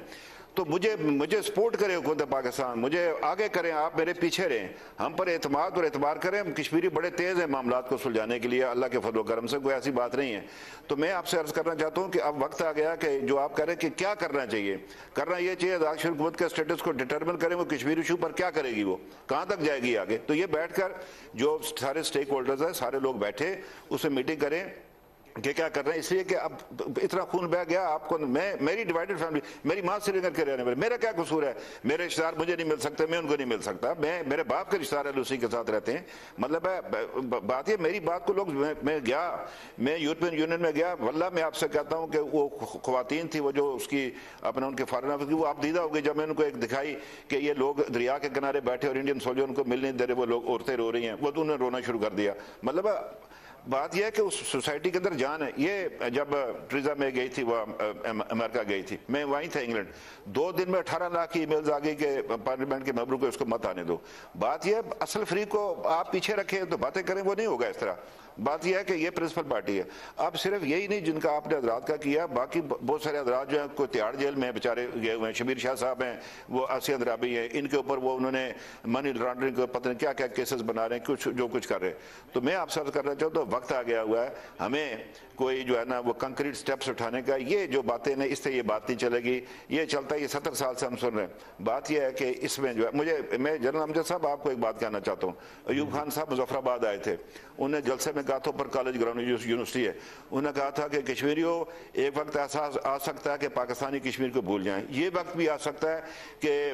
تو مجھے مجھے سپورٹ کرے حکومت پاکستان، مجھے آگے کریں، آپ میرے پیچھے رہیں۔ ہم پر اعتماد اور اعتبار کریں۔ کشمیری بڑے تیز ہیں معاملات کو سلجھانے کے لیے۔ اللہ کے فضل و کرم سے کوئی ایسی بات نہیں ہے۔ تو میں آپ سے عرض کرنا چاہتا ہوں کہ اب وقت آ گیا کہ جو آپ کہہ رہے ہیں کہ کیا کرنا چاہیے۔ کرنا یہ چاہیے داخل حکومت کے اسٹیٹس کو ڈٹرمن کریں، وہ کشمیری ایشو پر کیا کرے گی وہ؟ کہاں تک جائے گی آگے؟ تو یہ بیٹھ کر جو سارے سٹیک ہولڈرز ہیں، سارے لوگ بیٹھے اسے میٹنگ کریں۔ کہ کیا کر رہے ہیں؟ اس لیے کہ اب اتنا خون بہ گیا، آپ کو میں میری ڈیوائیڈڈ فیملی میری ماں سری نگر کے رہنے والے میرا کیا قصور ہے؟ میرے رشتے دار مجھے نہیں مل سکتے، میں ان کو نہیں مل سکتا۔ میں میرے باپ کے رشتے دار اسی کے ساتھ رہتے ہیں۔ مطلب ہے بات یہ میری بات کو لوگ میں گیا۔ میں یورپین یونین میں گیا۔ واللہ میں آپ سے کہتا ہوں کہ وہ خواتین تھی، وہ جو اس کی اپنا ان کے فارن آفس کی وہ آپ دیدہ ہوگی جب میں ان کو ایک دکھائی کہ یہ لوگ دریا کے کنارے بیٹھے اور انڈین سولجر ان کو مل نہیں دے رہے، وہ لوگ عورتیں رو رہی ہیں۔ وہ تو انہوں نے رونا شروع کر دیا۔ مطلب بات یہ ہے کہ اس سوسائٹی کے اندر جان ہے۔ یہ جب ٹریزا میں گئی تھی، وہ امریکہ گئی تھی۔ میں وہیں تھا انگلینڈ۔ دو دن میں اٹھارہ لاکھ کی ای میلز آ گئی کہ پارلیمنٹ کے ممبروں کو اس کو مت آنے دو۔ بات یہ ہے، اصل فری کو آپ پیچھے رکھیں تو باتیں کریں، وہ نہیں ہوگا اس طرح۔ بات یہ ہے کہ یہ پرنسپل پارٹی ہے۔ اب صرف یہی نہیں، جن کا آپ نے حضرات کا کیا، باقی بہت سارے حضرات جو ہیں، کوئی تہاڑ جیل میں بیچارے گئے ہوئے ہیں، شبیر شاہ صاحب ہیں، وہ آسی اندرابی ہیں۔ ان کے اوپر وہ انہوں نے منی لانڈرنگ کو پتہ نہیں کیا کیا کیسز بنا رہے ہیں، کچھ جو کچھ کر رہے ہیں۔ تو میں آپ سے کرنا چاہوں تو وقت آ گیا ہوا ہے۔ ہمیں کوئی جو ہے نا وہ کنکریٹ سٹیپس اٹھانے کا، یہ جو باتیں نا اس سے یہ بات نہیں چلے گی۔ یہ چلتا ہے، یہ ستر سال سے ہم سن رہے ہیں۔ بات یہ ہے کہ اس میں جو ہے، مجھے، میں جنرل امجد صاحب، آپ کو ایک بات کہنا چاہتا ہوں۔ ایوب خان صاحب مظفر آباد آئے تھے۔ انہوں نے جلسے میں کہا تھا پر کالج گراؤنڈ یونیورسٹی ہے۔ انہوں نے کہا تھا کہ کشمیریوں، ایک وقت ایسا آ سکتا ہے کہ پاکستانی کشمیر کو بھول جائیں۔ یہ وقت بھی آ سکتا ہے کہ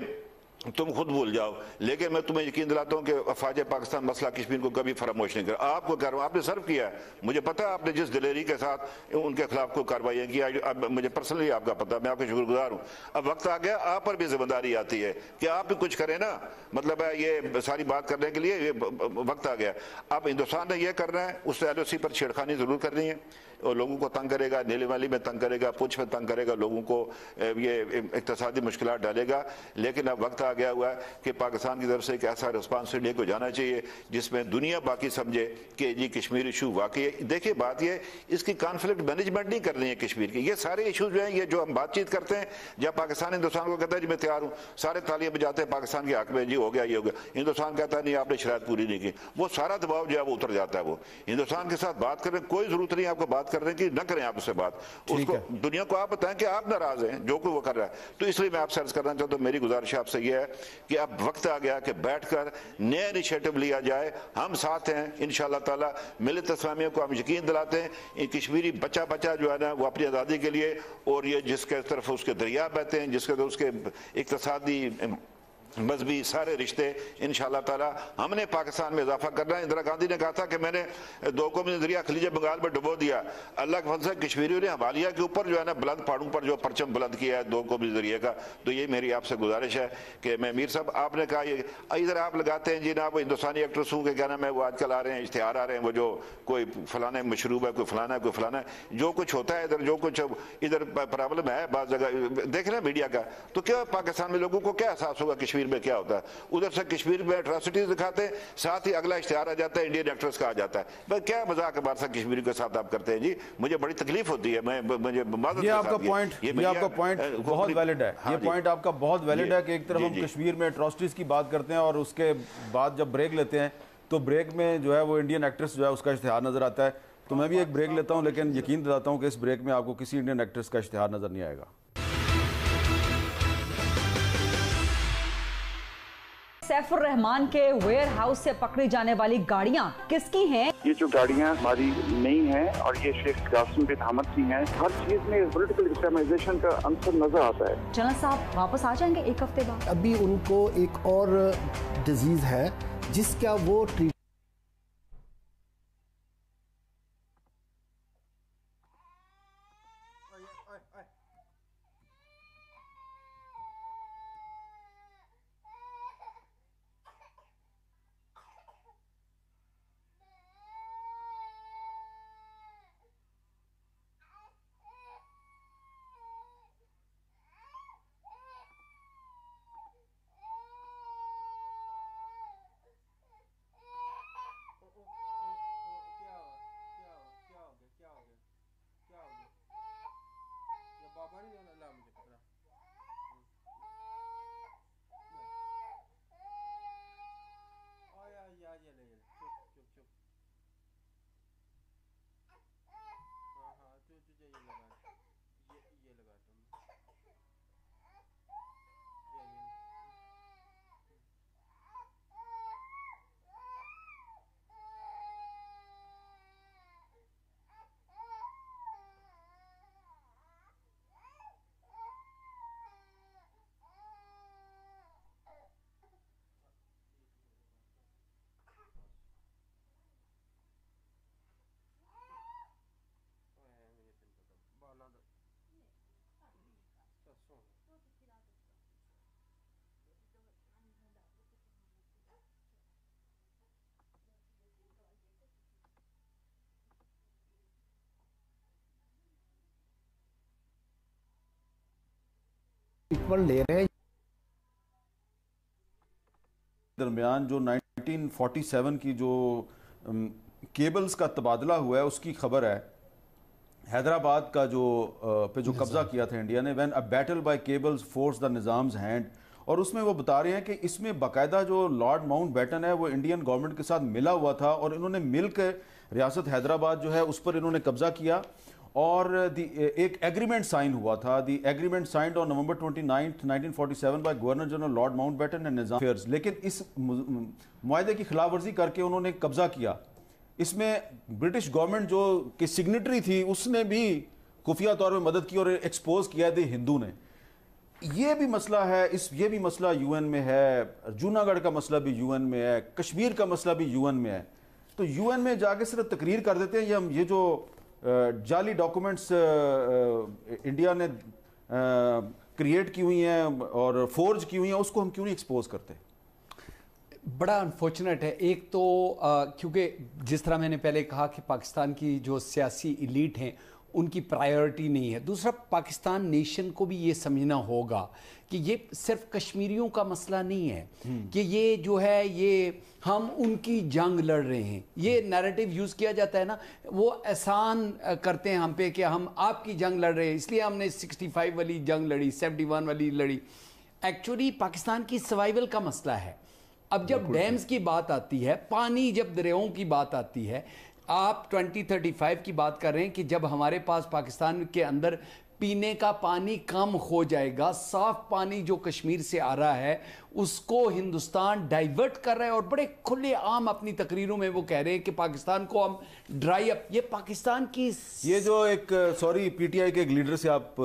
تم خود بھول جاؤ۔ لیکن میں تمہیں یقین دلاتا ہوں کہ افواج پاکستان مسئلہ کشمیر کو کبھی فراموش نہیں کرا آپ کو کہہ رہا ہوں آپ نے سرو کیا ہے۔ مجھے پتا ہے آپ نے جس دلیری کے ساتھ ان کے خلاف کوئی کاروائی کیا اب مجھے پرسنلی آپ کا پتا میں آپ کے شکر گزار ہوں۔ اب وقت آ گیا، آپ پر بھی ذمہ داری آتی ہے کہ آپ بھی کچھ کریں نا۔ مطلب ہے یہ ساری بات کرنے کے لیے یہ وقت آ گیا۔ اب ہندوستان نے یہ کرنا ہے، اس سے ایل او سی پر چھیڑخانی ضرور کرنی ہے۔ لوگوں کو تنگ کرے گا نیلی والی میں تنگ کرے گا پوچھ میں تنگ کرے گا، لوگوں کو یہ اقتصادی مشکلات ڈالے گا۔ لیکن اب وقت آ گیا ہوا ہے کہ پاکستان کی طرف سے ایک ایسا رسپانس انڈیا کو جانا چاہیے جس میں دنیا باقی سمجھے کہ جی کشمیر ایشو واقعی ہے۔ دیکھیں بات یہ اس کی کانفلکٹ مینجمنٹ نہیں کرنی ہے کشمیر کی۔ یہ سارے ایشوز جو ہیں، یہ جو ہم بات چیت کرتے ہیں، جب پاکستان ہندوستان کو کہتا ہے جی میں تیار ہوں، سارے تالیاں بجاتے ہیں، پاکستان کے حق میں جی ہو گیا، یہ ہو گیا۔ ہندوستان کہتا ہے، نہیں، آپ نے شرائط پوری نہیں کی۔ وہ سارا دباؤ جو ہے، وہ اتر جاتا ہے وہ۔ ہندوستان کے ساتھ بات کرنے، کوئی ضرورت نہیں، آپ کو بات کرنے کی نہ کریں آپ اس سے بات۔ اس کو دنیا کو آپ بتائیں کہ آپ ناراض ہیں جو کوئی وہ کر رہا ہے۔ تو اس لیے میں آپ سے عرض کرنا چاہتا ہوں میری گزارش آپ سے یہ ہے کہ اب وقت آ گیا کہ بیٹھ کر نیا انیشیٹو لیا جائے۔ ہم ساتھ ہیں انشاءاللہ تعالی ملت اسلامیہ کو ہم یقین دلاتے ہیں۔ کشمیری بچہ بچہ جو ہے نا وہ اپنی آزادی کے لیے اور یہ جس کے طرف اس کے دریا بہتے ہیں جس کے طرف اس کے اقتصادی مذہبی سارے رشتے انشاءاللہ تعالی ہم نے پاکستان میں اضافہ کرنا ہے اندرا گاندھی نے کہا تھا کہ میں نے دو قومی نظریہ خلیج بنگال میں ڈبو دیا۔ اللہ کے فضل سے کشمیریوں نے حوالیہ کے اوپر جو ہے نا بلند پہاڑوں پر جو پرچم بلند کیا ہے دو قومی نظریے کا۔ تو یہ میری آپ سے گزارش ہے کہ میں میر صاحب، آپ نے کہا یہ ادھر آپ لگاتے ہیں جی نا وہ ہندوستانی ایکٹرس ہوں کہ کیا نام ہے وہ آج کل آ رہے ہیں، اشتہار آ رہے ہیں، وہ جو کوئی فلانا مشروب ہے، کوئی فلانا ہے، کوئی فلانا ہے، جو کچھ ہوتا ہے ادھر، جو کچھ ادھر پرابلم ہے، بعض جگہ دیکھ رہے ہیں میڈیا کا۔ تو کیا پاکستان میں لوگوں کو کیا احساس ہوگا کشمیر میں کیا ہوتا ہے؟ ادھر سے کشمیر میں اٹراسٹیز دکھاتے ہیں ساتھ ہی اگلا اشتہار آ جاتا ہے انڈین ایکٹرز کا آ جاتا ہے۔ بھائی کیا مذاق بار سا کشمیر کے ساتھ آپ کرتے ہیں؟ جی مجھے بڑی تکلیف ہوتی ہے میں مجھے یہ آپ کا پوائنٹ یہ آپ کا پوائنٹ بہت ویلڈ ہے۔ ہاں یہ پوائنٹ جی۔ آپ کا بہت ویلڈ ہے کہ ایک طرف جی، ہم جی۔ کشمیر میں اٹراسٹیز کی بات کرتے ہیں اور اس کے بعد جب بریک لیتے ہیں تو بریک میں جو ہے وہ انڈین ایکٹرس جو ہے اس کا اشتہار نظر آتا ہے۔ تو میں بھی ایک بریک لیتا ہوں لیکن یقین دلاتا ہوں کہ اس بریک میں آپ کو کسی انڈین ایکٹرس کا اشتہار نظر نہیں آئے گا۔ سیف الرحمان کے ویئر ہاؤس سے پکڑی جانے والی گاڑیاں کس کی ہیں؟ یہ جو گاڑیاں ہماری نہیں ہیں اور یہ شیخ قاسم بن حمد کی ہیں ہر چیز میں پولیٹیکل اسلامائزیشن کا عنصر نظر آتا ہے۔ جنرل صاحب واپس آ جائیں گے ایک ہفتے بعد۔ ابھی ان کو ایک اور ڈیزیز ہے جس کا وہ ٹریٹ ٹریٹمنٹ لے رہے ہیں۔ درمیان جو 1947 کی جو کیبلز کا تبادلہ ہوا ہے اس کی خبر ہے۔ حیدرآباد کا جو پہ جو قبضہ کیا تھا انڈیا نے when a battle by cables force the نظامز hand اور اس میں وہ بتا رہے ہیں کہ اس میں باقاعدہ جو لارڈ ماؤنٹ بیٹن ہے وہ انڈین گورنمنٹ کے ساتھ ملا ہوا تھا اور انہوں نے مل کے ریاست حیدرآباد جو ہے اس پر انہوں نے قبضہ کیا۔ اور دی، ایک ایگریمنٹ سائن ہوا تھا. The agreement signed on November 29 1947 by governor general lord Mountbatten and Nizam affairs لیکن اس معاہدے کی خلاف ورزی کر کے انہوں نے قبضہ کیا. اس میں برٹش گورنمنٹ جو کہ سگنیٹری تھی، اس نے بھی خفیہ طور پہ مدد کی اور ایکسپوز کیا دی ہندو نے. یہ بھی مسئلہ ہے، اس، یہ بھی مسئلہ یو این میں ہے. جونا گڑھ کا مسئلہ بھی یو این میں ہے، کشمیر کا مسئلہ بھی یو این میں ہے. تو یو این میں جا کے صرف تقریر کر دیتے ہیں یہ ہم یہ جو جعلی ڈاکومنٹس انڈیا نے کریٹ کی ہوئی ہیں اور فورج کی ہوئی ہیں اس کو ہم کیوں نہیں ایکسپوز کرتے؟ بڑا انفارچونیٹ ہے۔ ایک تو آ، کیونکہ جس طرح میں نے پہلے کہا کہ پاکستان کی جو سیاسی ایلیٹ ہیں ان کی پرائیورٹی نہیں ہے۔ دوسرا پاکستان نیشن کو بھی یہ سمجھنا ہوگا کہ یہ صرف کشمیریوں کا مسئلہ نہیں ہے کہ یہ جو ہے یہ ہم ان کی جنگ لڑ رہے ہیں۔ یہ نیریٹو یوز کیا جاتا ہے نا وہ احسان کرتے ہیں ہم پہ کہ ہم آپ کی جنگ لڑ رہے ہیں۔ اس لیے ہم نے سکسٹی فائیو والی جنگ لڑی سیونٹی ون والی لڑی۔ ایکچولی پاکستان کی سوائیول کا مسئلہ ہے۔ اب جب ڈیمز کی بات آتی ہے پانی جب دریاؤں کی بات آتی ہے آپ ٹوینٹی تھرٹی فائیو کی بات کر رہے ہیں کہ جب ہمارے پاس پاکستان کے اندر پینے کا پانی کم ہو جائے گا، صاف پانی جو کشمیر سے آ رہا ہے اس کو ہندوستان ڈائیورٹ کر رہا ہے اور بڑے کھلے عام اپنی تقریروں میں وہ کہہ رہے ہیں کہ پاکستان کو ہم ڈرائی اپ یہ پاکستان کی یہ جو ایک سوری پی ٹی آئی کے ایک لیڈر سے آپ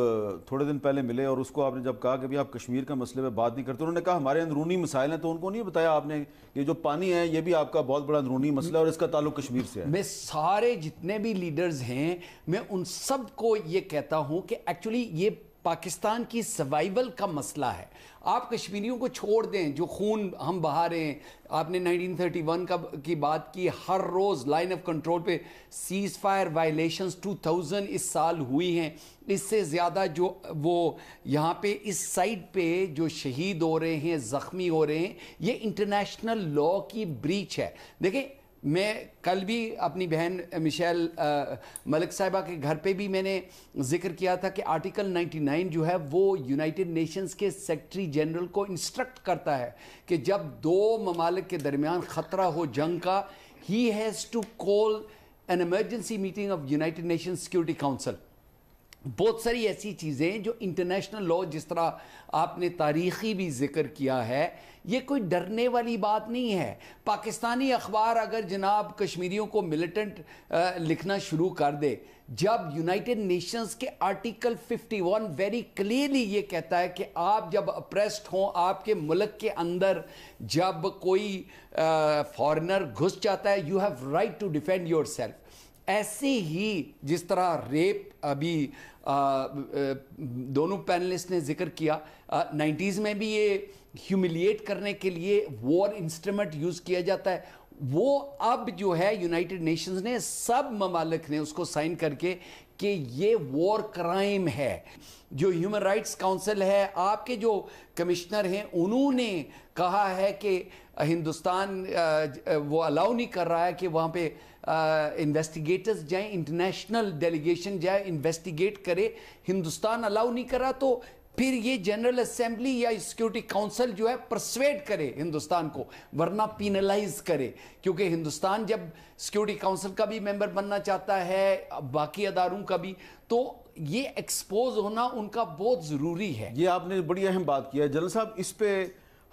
تھوڑے دن پہلے ملے اور اس کو آپ نے جب کہا کہ بھی آپ کشمیر کا مسئلے پہ بات نہیں کرتے انہوں نے کہا ہمارے اندرونی مسائل ہیں تو ان کو نہیں بتایا آپ نے یہ جو پانی ہے یہ بھی آپ کا بہت بڑا اندرونی مسئلہ ہے اور اس کا تعلق کشمیر سے ہے۔ میں سارے جتنے بھی لیڈرز ہیں میں ان سب کو یہ کہتا ہوں کہ ایکچولی یہ پاکستان کی سوائیول کا مسئلہ ہے۔ آپ کشمیریوں کو چھوڑ دیں، جو خون ہم بہا رہے ہیں۔ آپ نے 1931 کا کی بات کی، ہر روز لائن آف کنٹرول پہ سیز فائر وائلیشنز 2000 اس سال ہوئی ہیں۔ اس سے زیادہ جو وہ یہاں پہ اس سائٹ پہ جو شہید ہو رہے ہیں، زخمی ہو رہے ہیں، یہ انٹرنیشنل لاء کی بریچ ہے۔ دیکھیں میں کل بھی اپنی بہن مشیل ملک صاحبہ کے گھر پہ بھی میں نے ذکر کیا تھا کہ آرٹیکل نائنٹی نائن جو ہے وہ یونائٹڈ نیشنز کے سیکٹری جنرل کو انسٹرکٹ کرتا ہے کہ جب دو ممالک کے درمیان خطرہ ہو جنگ کا he has to call an emergency meeting of United Nations security council بہت ساری ایسی چیزیں جو انٹرنیشنل لا جس طرح آپ نے تاریخی بھی ذکر کیا ہے یہ کوئی ڈرنے والی بات نہیں ہے۔ پاکستانی اخبار اگر جناب کشمیریوں کو ملیٹنٹ لکھنا شروع کر دے، جب یونائٹڈ نیشنز کے آرٹیکل 51 ویری کلیئرلی یہ کہتا ہے کہ آپ جب اپریسڈ ہوں، آپ کے ملک کے اندر جب کوئی فارنر گھس جاتا ہے you have right to defend yourself ایسے ہی جس طرح ریپ ابھی دونوں پینلسٹ نے ذکر کیا۔ نائنٹیز میں بھی یہ ہیوملیٹ کرنے کے لیے وار انسٹرومنٹ یوز کیا جاتا ہے۔ وہ اب جو ہے یونائٹڈ نیشنز نے سب ممالک نے اس کو سائن کر کے کہ یہ وار کرائم ہے۔ جو ہیومن رائٹس کاؤنسل ہے، آپ کے جو کمشنر ہیں، انہوں نے کہا ہے کہ ہندوستان وہ الاؤ نہیں کر رہا ہے کہ وہاں پہ انویسٹیگیٹرز جائیں انٹرنیشنل ڈیلیگیشن جائے انویسٹیگیٹ کرے۔ ہندوستان الاؤ نہیں کر رہا تو پھر یہ جنرل اسمبلی یا سیکیورٹی کاؤنسل جو ہے پرسویٹ کرے ہندوستان کو، ورنہ پینلائز کرے۔ کیونکہ ہندوستان جب سیکیورٹی کاؤنسل کا بھی ممبر بننا چاہتا ہے، باقی اداروں کا بھی، تو یہ ایکسپوز ہونا ان کا بہت ضروری ہے۔ یہ آپ نے بڑی اہم بات کیا ہے۔ جنرل صاحب، اس پہ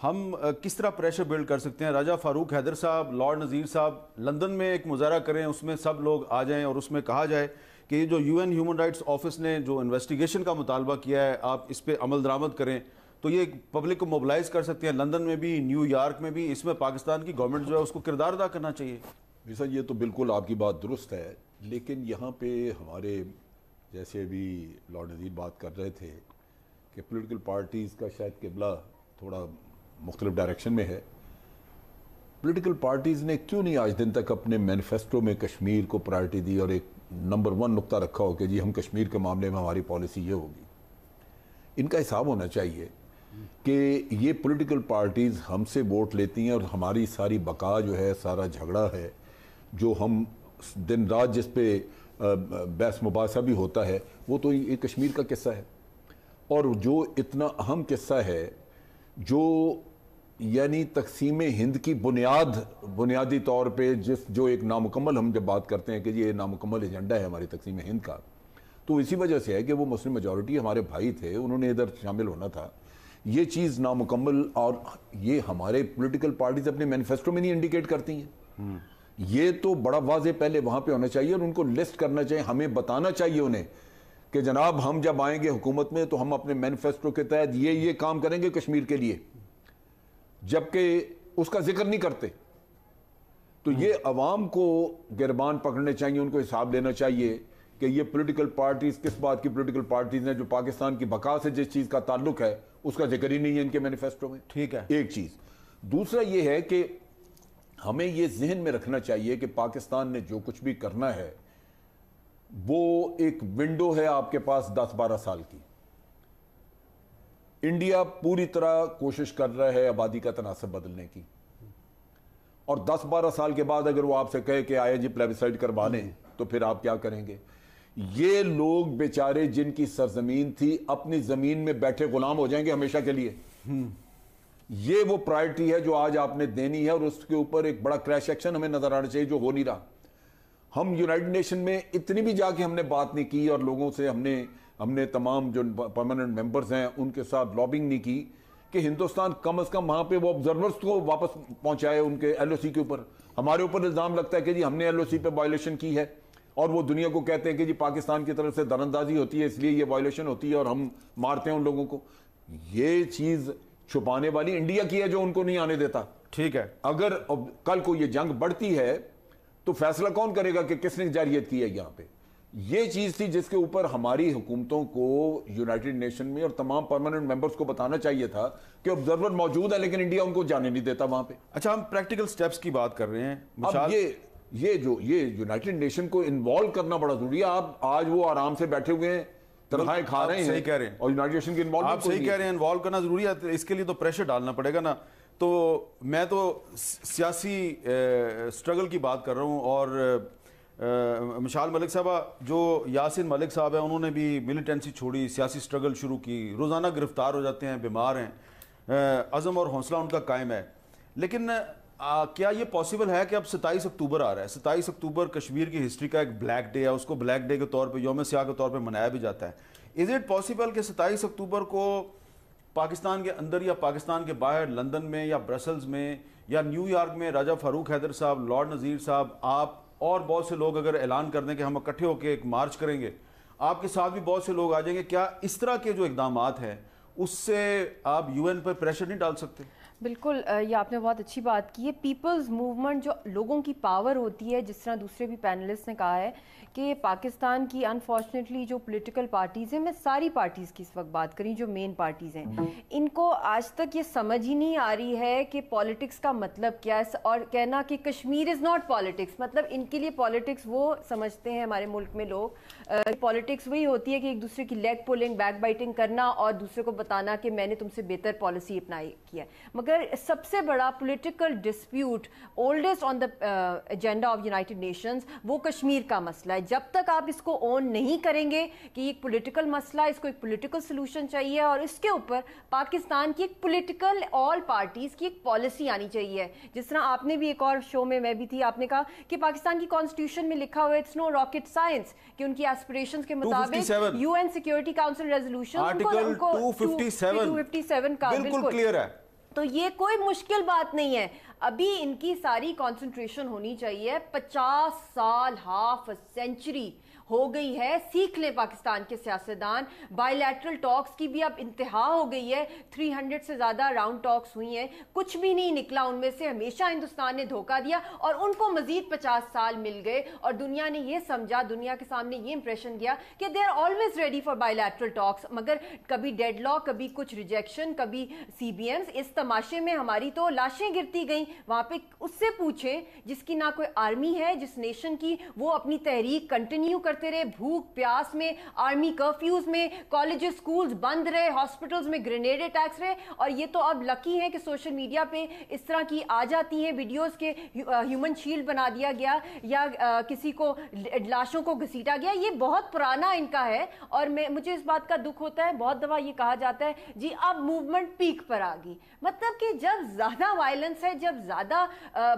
ہم کس طرح پریشر بلڈ کر سکتے ہیں؟ راجہ فاروق حیدر صاحب، لارڈ نظیر صاحب، لندن میں ایک مظاہرہ کریں، اس میں سب لوگ آ جائیں اور اس میں کہا جائے۔ کہ یہ جو U N human rights office نے جو انویسٹیگیشن کا مطالبہ کیا ہے، آپ اس پہ عمل درآمد کریں تو یہ پبلک کو موبلائز کر سکتے ہیں۔ لندن میں بھی، نیو یارک میں بھی، اس میں پاکستان کی گورنمنٹ جو ہے اس کو کردار ادا کرنا چاہیے۔ جی سر، یہ تو بالکل آپ کی بات درست ہے، لیکن یہاں پہ ہمارے جیسے ابھی لارڈ نظیر بات کر رہے تھے کہ پولیٹیکل پارٹیز کا شاید قبلہ تھوڑا مختلف ڈائریکشن میں ہے۔ پولیٹیکل پارٹیز نے کیوں نہیں آج دن تک اپنے مینیفیسٹو میں کشمیر کو پرائرٹی دی اور ایک نمبر ون نقطہ رکھا ہو کہ جی ہم کشمیر کے معاملے میں ہماری پالیسی یہ ہوگی۔ ان کا حساب ہونا چاہیے کہ یہ پولیٹیکل پارٹیز ہم سے ووٹ لیتی ہیں اور ہماری ساری بقا جو ہے، سارا جھگڑا ہے، جو ہم دن رات جس پہ بحث مباحثہ بھی ہوتا ہے، وہ تو یہ کشمیر کا قصہ ہے۔ اور جو اتنا اہم قصہ ہے، جو یعنی تقسیم ہند کی بنیاد، بنیادی طور پہ جس جو ایک نامکمل ہم جب بات کرتے ہیں کہ یہ نامکمل ایجنڈا ہے ہماری تقسیم ہند کا، تو اسی وجہ سے ہے کہ وہ مسلم میجورٹی ہمارے بھائی تھے، انہوں نے ادھر شامل ہونا تھا۔ یہ چیز نامکمل اور یہ ہمارے پولیٹیکل پارٹیز اپنے مینیفیسٹو میں نہیں انڈیکیٹ کرتی ہیں۔ یہ تو بڑا واضح پہلے وہاں پہ ہونا چاہیے اور ان کو لسٹ کرنا چاہیے، ہمیں بتانا چاہیے انہیں کہ جناب ہم جب آئیں گے حکومت میں تو ہم اپنے مینیفیسٹو کے تحت یہ یہ کام کریں گے کشمیر کے لیے۔ جبکہ اس کا ذکر نہیں کرتے۔ تو یہ عوام کو گربان پکڑنے چاہیے ان کو حساب لینا چاہیے کہ یہ پولیٹیکل پارٹیز کس بات کی پولیٹیکل پارٹیز ہیں جو پاکستان کی بقا سے جس چیز کا تعلق ہے اس کا ذکر ہی نہیں ہے ان کے مینیفیسٹو میں۔ ٹھیک ہے۔ ایک چیز۔ دوسرا یہ ہے کہ ہمیں یہ ذہن میں رکھنا چاہیے کہ پاکستان نے جو کچھ بھی کرنا ہے وہ ایک ونڈو ہے آپ کے پاس دس بارہ سال کی۔ انڈیا پوری طرح کوشش کر رہا ہے آبادی کا تناسب بدلنے کی۔ اور دس بارہ سال کے بعد اگر وہ آپ سے کہے کہ آئے جی پلیبسائڈ کروا لیں تو پھر آپ کیا کریں گے؟ یہ لوگ بیچارے جن کی سرزمین تھی، اپنی زمین میں بیٹھے غلام ہو جائیں گے ہمیشہ کے لیے۔ یہ وہ پرائرٹی ہے جو آج آپ نے دینی ہے اور اس کے اوپر ایک بڑا کریش ایکشن ہمیں نظر آنا چاہیے جو ہو نہیں رہا۔ ہم یونائٹڈ نیشن میں اتنی بھی جا کے ہم نے بات نہیں کی اور لوگوں سے ہم نے ہم نے تمام جو پرماننٹ ممبرز ہیں ان کے ساتھ لابنگ نہیں کی کہ ہندوستان کم از کم وہاں پہ وہ آبزرورز کو واپس پہنچائے ان کے ایل او سی کے اوپر۔ ہمارے اوپر الزام لگتا ہے کہ جی ہم نے ایل او سی پہ وائلیشن کی ہے اور وہ دنیا کو کہتے ہیں کہ جی پاکستان کی طرف سے درندازی ہوتی ہے اس لیے یہ وائلیشن ہوتی ہے اور ہم مارتے ہیں ان لوگوں کو۔ یہ چیز چھپانے والی انڈیا کی ہے جو ان کو نہیں آنے دیتا۔ ٹھیک ہے۔ اگر کل کو یہ جنگ بڑھتی ہے تو فیصلہ کون کرے گا کہ کس نے جاریت کی ہے یہاں پہ؟ یہ چیز تھی جس کے اوپر ہماری حکومتوں کو یونائٹڈ نیشن میں اور تمام پرماننٹ ممبرز کو بتانا چاہیے تھا کہ آبزرور موجود ہے لیکن انڈیا ان کو جانے نہیں دیتا وہاں پہ۔ اچھا ہم پریکٹیکل سٹیپس کی بات کر رہے ہیں۔ اب یہ یہ جو یہ یونائٹڈ نیشن کو انوالو کرنا بڑا ضروری ہے۔ آپ آج وہ آرام سے بیٹھے ہوئے ہیں تنخواہیں کھا رہے ہیں صحیح کہہ رہے ہیں۔ اور یونائٹڈ نیشن کی انوالو آپ صحیح کہہ رہے ہیں انوالو کرنا ضروری ہے۔ اس کے لیے تو پریشر ڈالنا پڑے گا نا۔ تو میں تو سیاسی سٹرگل کی بات کر رہا ہوں اور مشال ملک صاحبہ، جو یاسین ملک صاحب ہیں، انہوں نے بھی ملیٹنسی چھوڑی، سیاسی سٹرگل شروع کی، روزانہ گرفتار ہو جاتے ہیں، بیمار ہیں۔ عزم اور حوصلہ ان کا قائم ہے۔ لیکن کیا یہ پاسبل ہے کہ اب ستائیس اکتوبر آ رہا ہے؟ ستائیس اکتوبر کشمیر کی ہسٹری کا ایک بلیک ڈے ہے، اس کو بلیک ڈے کے طور پہ، یوم سیاہ کے طور پہ منایا بھی جاتا ہے۔ از اٹ پاسبل کہ ستائیس اکتوبر کو پاکستان کے اندر یا پاکستان کے باہر، لندن میں یا برسلز میں یا نیو یارک میں راجہ فاروق حیدر صاحب لارڈ نذیر صاحب، آپ اور بہت سے لوگ اگر اعلان کر دیں کہ ہم اکٹھے ہو کے ایک مارچ کریں گے، آپ کے ساتھ بھی بہت سے لوگ آ جائیں گے، کیا اس طرح کے جو اقدامات ہیں اس سے آپ یو این پر پریشر نہیں ڈال سکتے؟ بالکل یہ آپ نے بہت اچھی بات کی ہے۔ پیپلز موومنٹ جو لوگوں کی پاور ہوتی ہے، جس طرح دوسرے بھی پینلسٹ نے کہا ہے کہ پاکستان کی انفارچونیٹلی جو پولیٹیکل پارٹیز ہیں، میں ساری پارٹیز کی اس وقت بات کری جو مین پارٹیز ہیں۔ ان کو آج تک یہ سمجھ ہی نہیں آ رہی ہے کہ پالیٹکس کا مطلب کیا ہے۔ اور کہنا کہ کشمیر از ناٹ پالیٹکس مطلب ان کے لیے پالیٹکس وہ سمجھتے ہیں ہمارے ملک میں لوگ۔ پالیٹکس وہی ہوتی ہے کہ ایک دوسرے کی لیگ پولنگ بیک بائٹنگ کرنا اور دوسرے کو بتانا کہ میں نے تم سے بہتر پالیسی اپنائی کیا مگر سب سے بڑا political dispute oldest on the agenda of United Nations وہ کشمیر کا مسئلہ ہے۔ جب تک آپ اس کو اون نہیں کریں گے کہ ایک پولیٹیکل مسئلہ اس کو ایک پولیٹیکل سلوشن چاہیے اور اس کے اوپر پاکستان کی ایک پولیٹیکل آل پارٹیز کی ایک پالیسی آنی چاہیے۔ جس طرح آپ نے بھی ایک اور شو میں میں بھی تھی آپ نے کہا کہ پاکستان کی کانسٹیٹیوشن میں لکھا ہوا اٹس نو راکٹ سائنس کہ ان کی ایسپریشنز کے مطابق U N security council resolution article 257 کا بالکل کلیئر ہے تو یہ کوئی مشکل بات نہیں ہے۔ ابھی ان کی ساری کانسنٹریشن ہونی چاہیے۔ پچاس سال ہاف سینچری ہو گئی ہے، سیکھ لیں پاکستان کے سیاستدان۔ بائی لیٹرل ٹاکس کی بھی اب انتہا ہو گئی ہے۔ تھری ہنڈریڈ سے زیادہ راؤنڈ ٹاکس ہوئی ہیں۔ کچھ بھی نہیں نکلا، ان میں سے ہمیشہ ہندوستان نے دھوکہ دیا اور ان کو مزید پچاس سال مل گئے۔ اور دنیا نے یہ سمجھا، دنیا کے سامنے یہ امپریشن دیا کہ they are always ready for bilateral talks مگر کبھی ڈیڈ لا کبھی کچھ ریجیکشن کبھی سی بی ایمز اس تماشے میں ہماری تو لاشیں گرتی گئیں۔ وہاں پہ اس سے پوچھیں، جس کی نہ کوئی آرمی ہے، جس نیشن کی، وہ اپنی تحریک کنٹینیو کرتے رہے بھوک پیاس میں آرمی کرفیوز میں کالجز سکولز بند رہے ہاسپٹلز میں گرینیڈ اٹیکس رہے۔ اور یہ تو اب لکی ہیں کہ سوشل میڈیا پہ اس طرح کی آ جاتی ہیں ویڈیوز کے ہیومن شیلڈ بنا دیا گیا یا کسی کو لاشوں کو گھسیٹا گیا۔ یہ بہت پرانا ان کا ہے اور میں، مجھے اس بات کا دکھ ہوتا ہے۔ بہت دفعہ یہ کہا جاتا ہے جی اب موومنٹ پیک پر آ گئی۔ مطلب کہ جب زیادہ وائلنس ہے، جب زیادہ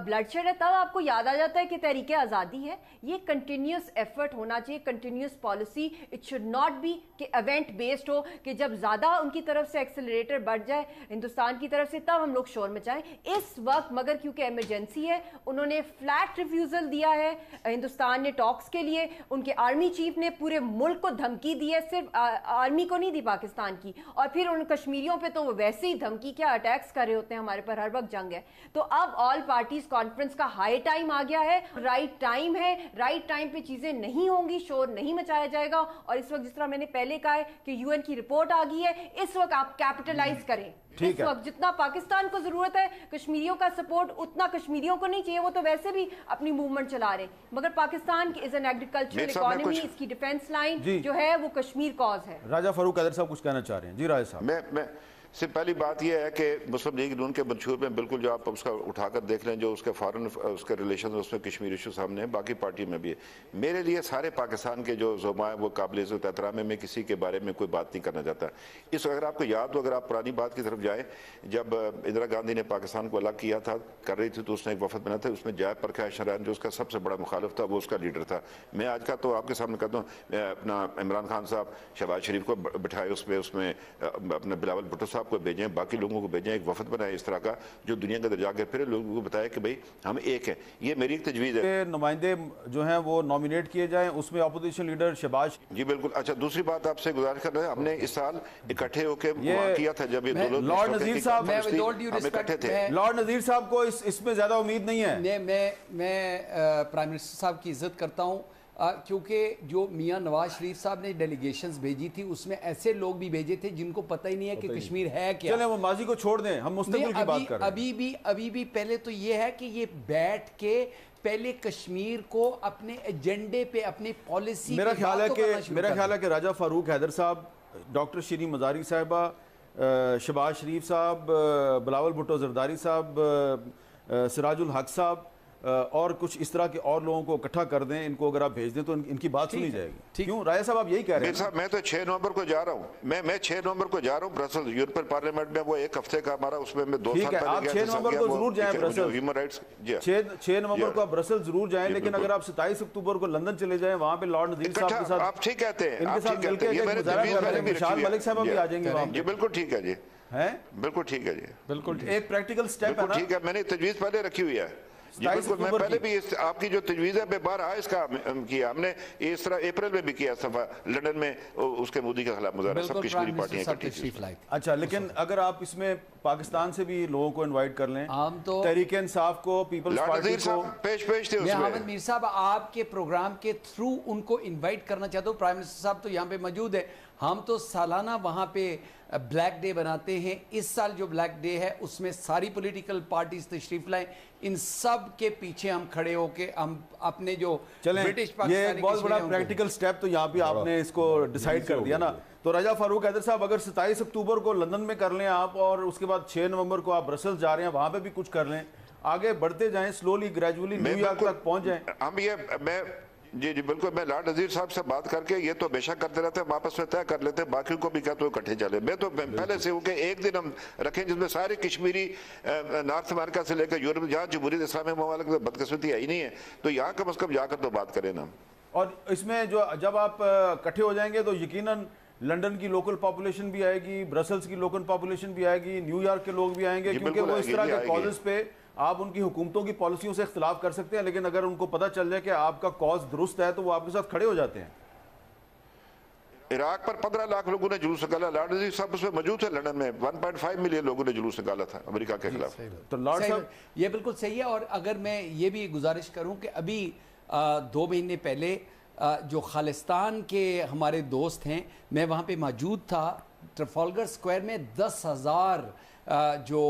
بلڈ شیڈ ہے، تب آپ کو یاد آ جاتا ہے کہ تحریک آزادی ہے۔ یہ کنٹینیوس ایفرٹ ہونا چاہیے۔ چاہیے continuous policy it should not be کہ ایونٹ بیسڈ ہو، کہ جب زیادہ ان کی طرف سے ایکسلریٹر بڑھ جائے، ہندوستان کی طرف سے تب ہم لوگ شور مچائیں۔ اس وقت مگر کیونکہ ایمرجنسی ہے، انہوں نے فلیٹ ریفیوزل دیا ہے۔ ہندوستان نے ٹاکس کے لیے، ان کے آرمی چیف نے پورے ملک کو دھمکی دی ہے، صرف آرمی کو نہیں دی، پاکستان کی۔ اور پھر ان کشمیریوں پہ تو وہ ویسے ہی دھمکی، کیا اٹیکس کر رہے ہوتے ہیں ہمارے پر، ہر وقت جنگ ہے۔ تو اب آل پارٹیز کانفرنس کا ہائی ٹائم آ گیا ہے۔ رائٹ ٹائم ہے رائٹ ٹائم پہ چیزیں نہیں ہوں گی۔ شور نہیں مچایا جائے گا اور اس وقت جس طرح میں نے پہلے کہا ہے کہ یو این کی رپورٹ آ گئی ہے اس وقت آپ کیپٹلائز کریں۔ اس وقت جتنا پاکستان کو ضرورت ہے کشمیریوں کا سپورٹ اتنا کشمیریوں کو نہیں چاہیے وہ تو ویسے بھی اپنی موومنٹ چلا رہے مگر پاکستان کی از این ایگریکلچر اکانومی اس کی ڈیفنس لائن جو ہے وہ کشمیر کاز ہے۔ راجہ فاروق قدر صاحب کچھ کہنا چاہ رہے ہیں۔ جی راجہ صاحب۔ میں سے پہلی بات یہ ہے کہ مسلم لیگ نون کے منشور میں بالکل جو آپ اس کا اٹھا کر دیکھ لیں جو اس کے فارن اس کے ریلیشن اس میں کشمیر ایشو سامنے ہیں، باقی پارٹی میں بھی ہے۔ میرے لیے سارے پاکستان کے جو زما ہیں، وہ قابل عزت احترام ہے، میں کسی کے بارے میں کوئی بات نہیں کرنا چاہتا۔ اس اگر آپ کو یاد ہو، اگر آپ پرانی بات کی طرف جائیں، جب اندرا گاندھی نے پاکستان کو الگ کیا تھا، کر رہی تھی، تو اس نے ایک وفد بنا تھا، اس میں جائے پرکھا شرائن جو اس کا سب سے بڑا مخالف تھا، وہ اس کا لیڈر تھا۔ میں آج کا تو آپ کے سامنے کہتا ہوں اپنا عمران خان صاحب، شہباز شریف کو بٹھائے اس پہ، اس میں اپنے بلاول بھٹو صاحب کو بھیجیں باقی لوگوں کو بھیجیں ایک وفد بنائے اس طرح کا جو دنیا کے درجہ کے پھر لوگوں کو بتایا کہ بھئی ہم ایک ہیں یہ میری ایک تجویز ہے نمائندے جو ہیں وہ نومینیٹ کیے جائیں اس میں اپوزیشن لیڈر شہباز جی بالکل اچھا دوسری بات آپ سے گزارش کر رہے ہیں ہم نے اس سال اکٹھے ہو کے وہاں کیا تھا جب یہ دو لارڈ نظیر صاحب ہم اکٹھے تھے لارڈ نظیر صاحب کو اس میں زیادہ امید نہیں ہے میں پرائم منسٹر صاحب کی عزت کرتا ہوں کیونکہ جو میاں نواز شریف صاحب نے ڈیلیگیشنز بھیجی تھی اس میں ایسے لوگ بھی بھیجے تھے جن کو پتہ ہی نہیں ہے کہ کشمیر ہے کیا۔ چلیں وہ ماضی کو چھوڑ دیں ہم مستقبل کی بات کر رہے ہیں۔ ابھی بھی ابھی بھی پہلے تو یہ ہے کہ یہ بیٹھ کے پہلے کشمیر کو اپنے ایجنڈے پہ اپنی پالیسی میرا خیال ہے کہ میرا خیال ہے کہ راجہ فاروق حیدر صاحب ڈاکٹر شیرین مزاری صاحبہ شباز شریف صاحب بلاول بھٹو زرداری صاحب سراج الحق صاحب اور کچھ اس طرح کے اور لوگوں کو اکٹھا کر دیں ان کو اگر آپ بھیج دیں تو ان کی بات سنی جائے گی۔ کیوں؟ رائے صاحب آپ یہی کہہ رہے ہیں۔ صاحب میں تو چھ نومبر کو جا رہا ہوں۔ میں میں چھ نومبر کو جا رہا ہوں برسل یورپین پارلیمنٹ میں وہ ایک ہفتے کا ہمارا اس میں میں دو سال پہلے آپ چھ نومبر کو ضرور جائیں برسل ہیومن رائٹس چھ نومبر کو آپ برسل ضرور جائیں لیکن اگر آپ ستائیس اکتوبر کو لندن چلے جائیں وہاں پہ لارڈ نظیر صاحب کے ساتھ آپ ٹھیک کہتے ہیں ان کے ساتھ مل کے مشال ملک صاحب بھی آ جائیں گے وہاں جی بالکل ٹھیک ہے جی۔ بالکل ٹھیک ہے جی۔ بالکل ایک پریکٹیکل سٹیپ ہے نا؟ ٹھیک ہے میں نے تجویز پہلے رکھی ہوئی ہے۔ جی میں پہلے بھی آپ کی جو تجویز ہے بار آئے اس کا کیا ہم نے اس طرح اپریل میں بھی کیا صفحہ لنڈن میں اس کے مودی کے خلاف مظاہرہ سب کشمیری پارٹیاں اچھا لیکن اگر آپ اس میں پاکستان سے بھی لوگوں کو انوائٹ کر لیں تحریک انصاف کو پیپلز پارٹی کو پیش پیش تھے اس میں حامد میر صاحب آپ کے پروگرام کے تھرو ان کو انوائٹ کرنا چاہتا ہوں۔ پرائم منسٹر صاحب تو یہاں پہ موجود ہے۔ ہم تو سالانہ وہاں پہ بلیک ڈے بناتے ہیں۔ اس سال جو بلیک ڈے ہے اس میں ساری پولیٹیکل پارٹیز تشریف لائیں۔ ان سب کے پیچھے ہم کھڑے ہو کے ہم اپنے جو برٹش پاکستانی یہ ایک بہت بڑا پریکٹیکل سٹیپ تو یہاں پہ آپ نے اس کو ڈیسائیڈ کر دیا نا۔ تو رجا فاروق حیدر صاحب اگر ستائیس اکتوبر کو لندن میں کر لیں آپ اور اس کے بعد چھ نومبر کو آپ برسل جا رہے ہیں وہاں پہ بھی کچھ کر لیں۔ آگے بڑھتے جائیں سلولی گریجولی نیو یارک تک پہنچ جائیں۔ ہم یہ میں جی جی بالکل میں لارڈ نظیر صاحب سے بات کر کے یہ تو بیشک کرتے رہتے ہیں واپس میں طے کر لیتے ہیں باقی کو بھی کہتے ہیں کٹھے چلے۔ میں تو پہلے سے ہوں کہ ایک دن ہم رکھیں جس میں سارے کشمیری نارتھ امریکہ سے لے کر یورپ جہاں جمہوریت اسلامی ممالک میں بدقسمتی آئی نہیں ہے تو یہاں کم از کم جا کر تو بات کریں نا۔ اور اس میں جو جب آپ کٹھے ہو جائیں گے تو یقیناً لنڈن کی لوکل پاپولیشن بھی آئے گی برسلز کی لوکل پاپولیشن بھی آئے گی نیو یارک کے لوگ بھی آئیں گے کیونکہ وہ اس طرح کے کازز پہ آپ ان کی حکومتوں کی پالیسیوں سے اختلاف کر سکتے ہیں لیکن اگر ان کو پتہ چل جائے کہ آپ کا کاز درست ہے تو وہ آپ کے ساتھ کھڑے ہو جاتے ہیں۔ عراق پر پندرہ لاکھ لوگوں نے جلوس نکالا۔ لارڈ نظیر صاحب اس میں موجود تھے لندن میں۔ ون پوائنٹ فائیو ملین لوگوں نے جلوس نکالا تھا امریکہ کے خلاف۔ تو لارڈ صاحب یہ بالکل صحیح ہے اور اگر میں یہ بھی گزارش کروں کہ ابھی دو مہینے پہلے جو خالستان کے ہمارے دوست ہیں میں وہاں پہ موجود تھا۔ ٹرفالگر سکوائر میں دس ہزار جو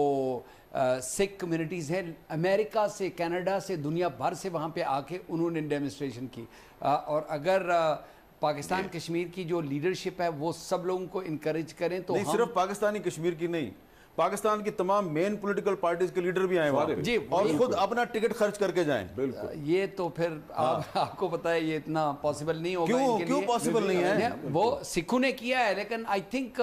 سکھ کمیونٹیز ہیں امریکہ سے کینیڈا سے دنیا بھر سے وہاں پہ آ کے انہوں نے ڈیمنسٹریشن کی۔ اور اگر پاکستان کشمیر کی جو لیڈرشپ ہے وہ سب لوگوں کو انکریج کریں تو نہیں صرف پاکستانی کشمیر کی نہیں پاکستان کی تمام مین پولیٹیکل پارٹیز کے لیڈر بھی آئے وہاں جی اور خود اپنا ٹکٹ خرچ کر کے جائیں۔ یہ تو پھر آپ کو پتا ہے یہ اتنا پاسبل نہیں ہوگا کیوں؟ کیوں پاسبل نہیں ہے؟ وہ سکھوں نے کیا ہے لیکن آئی تھنک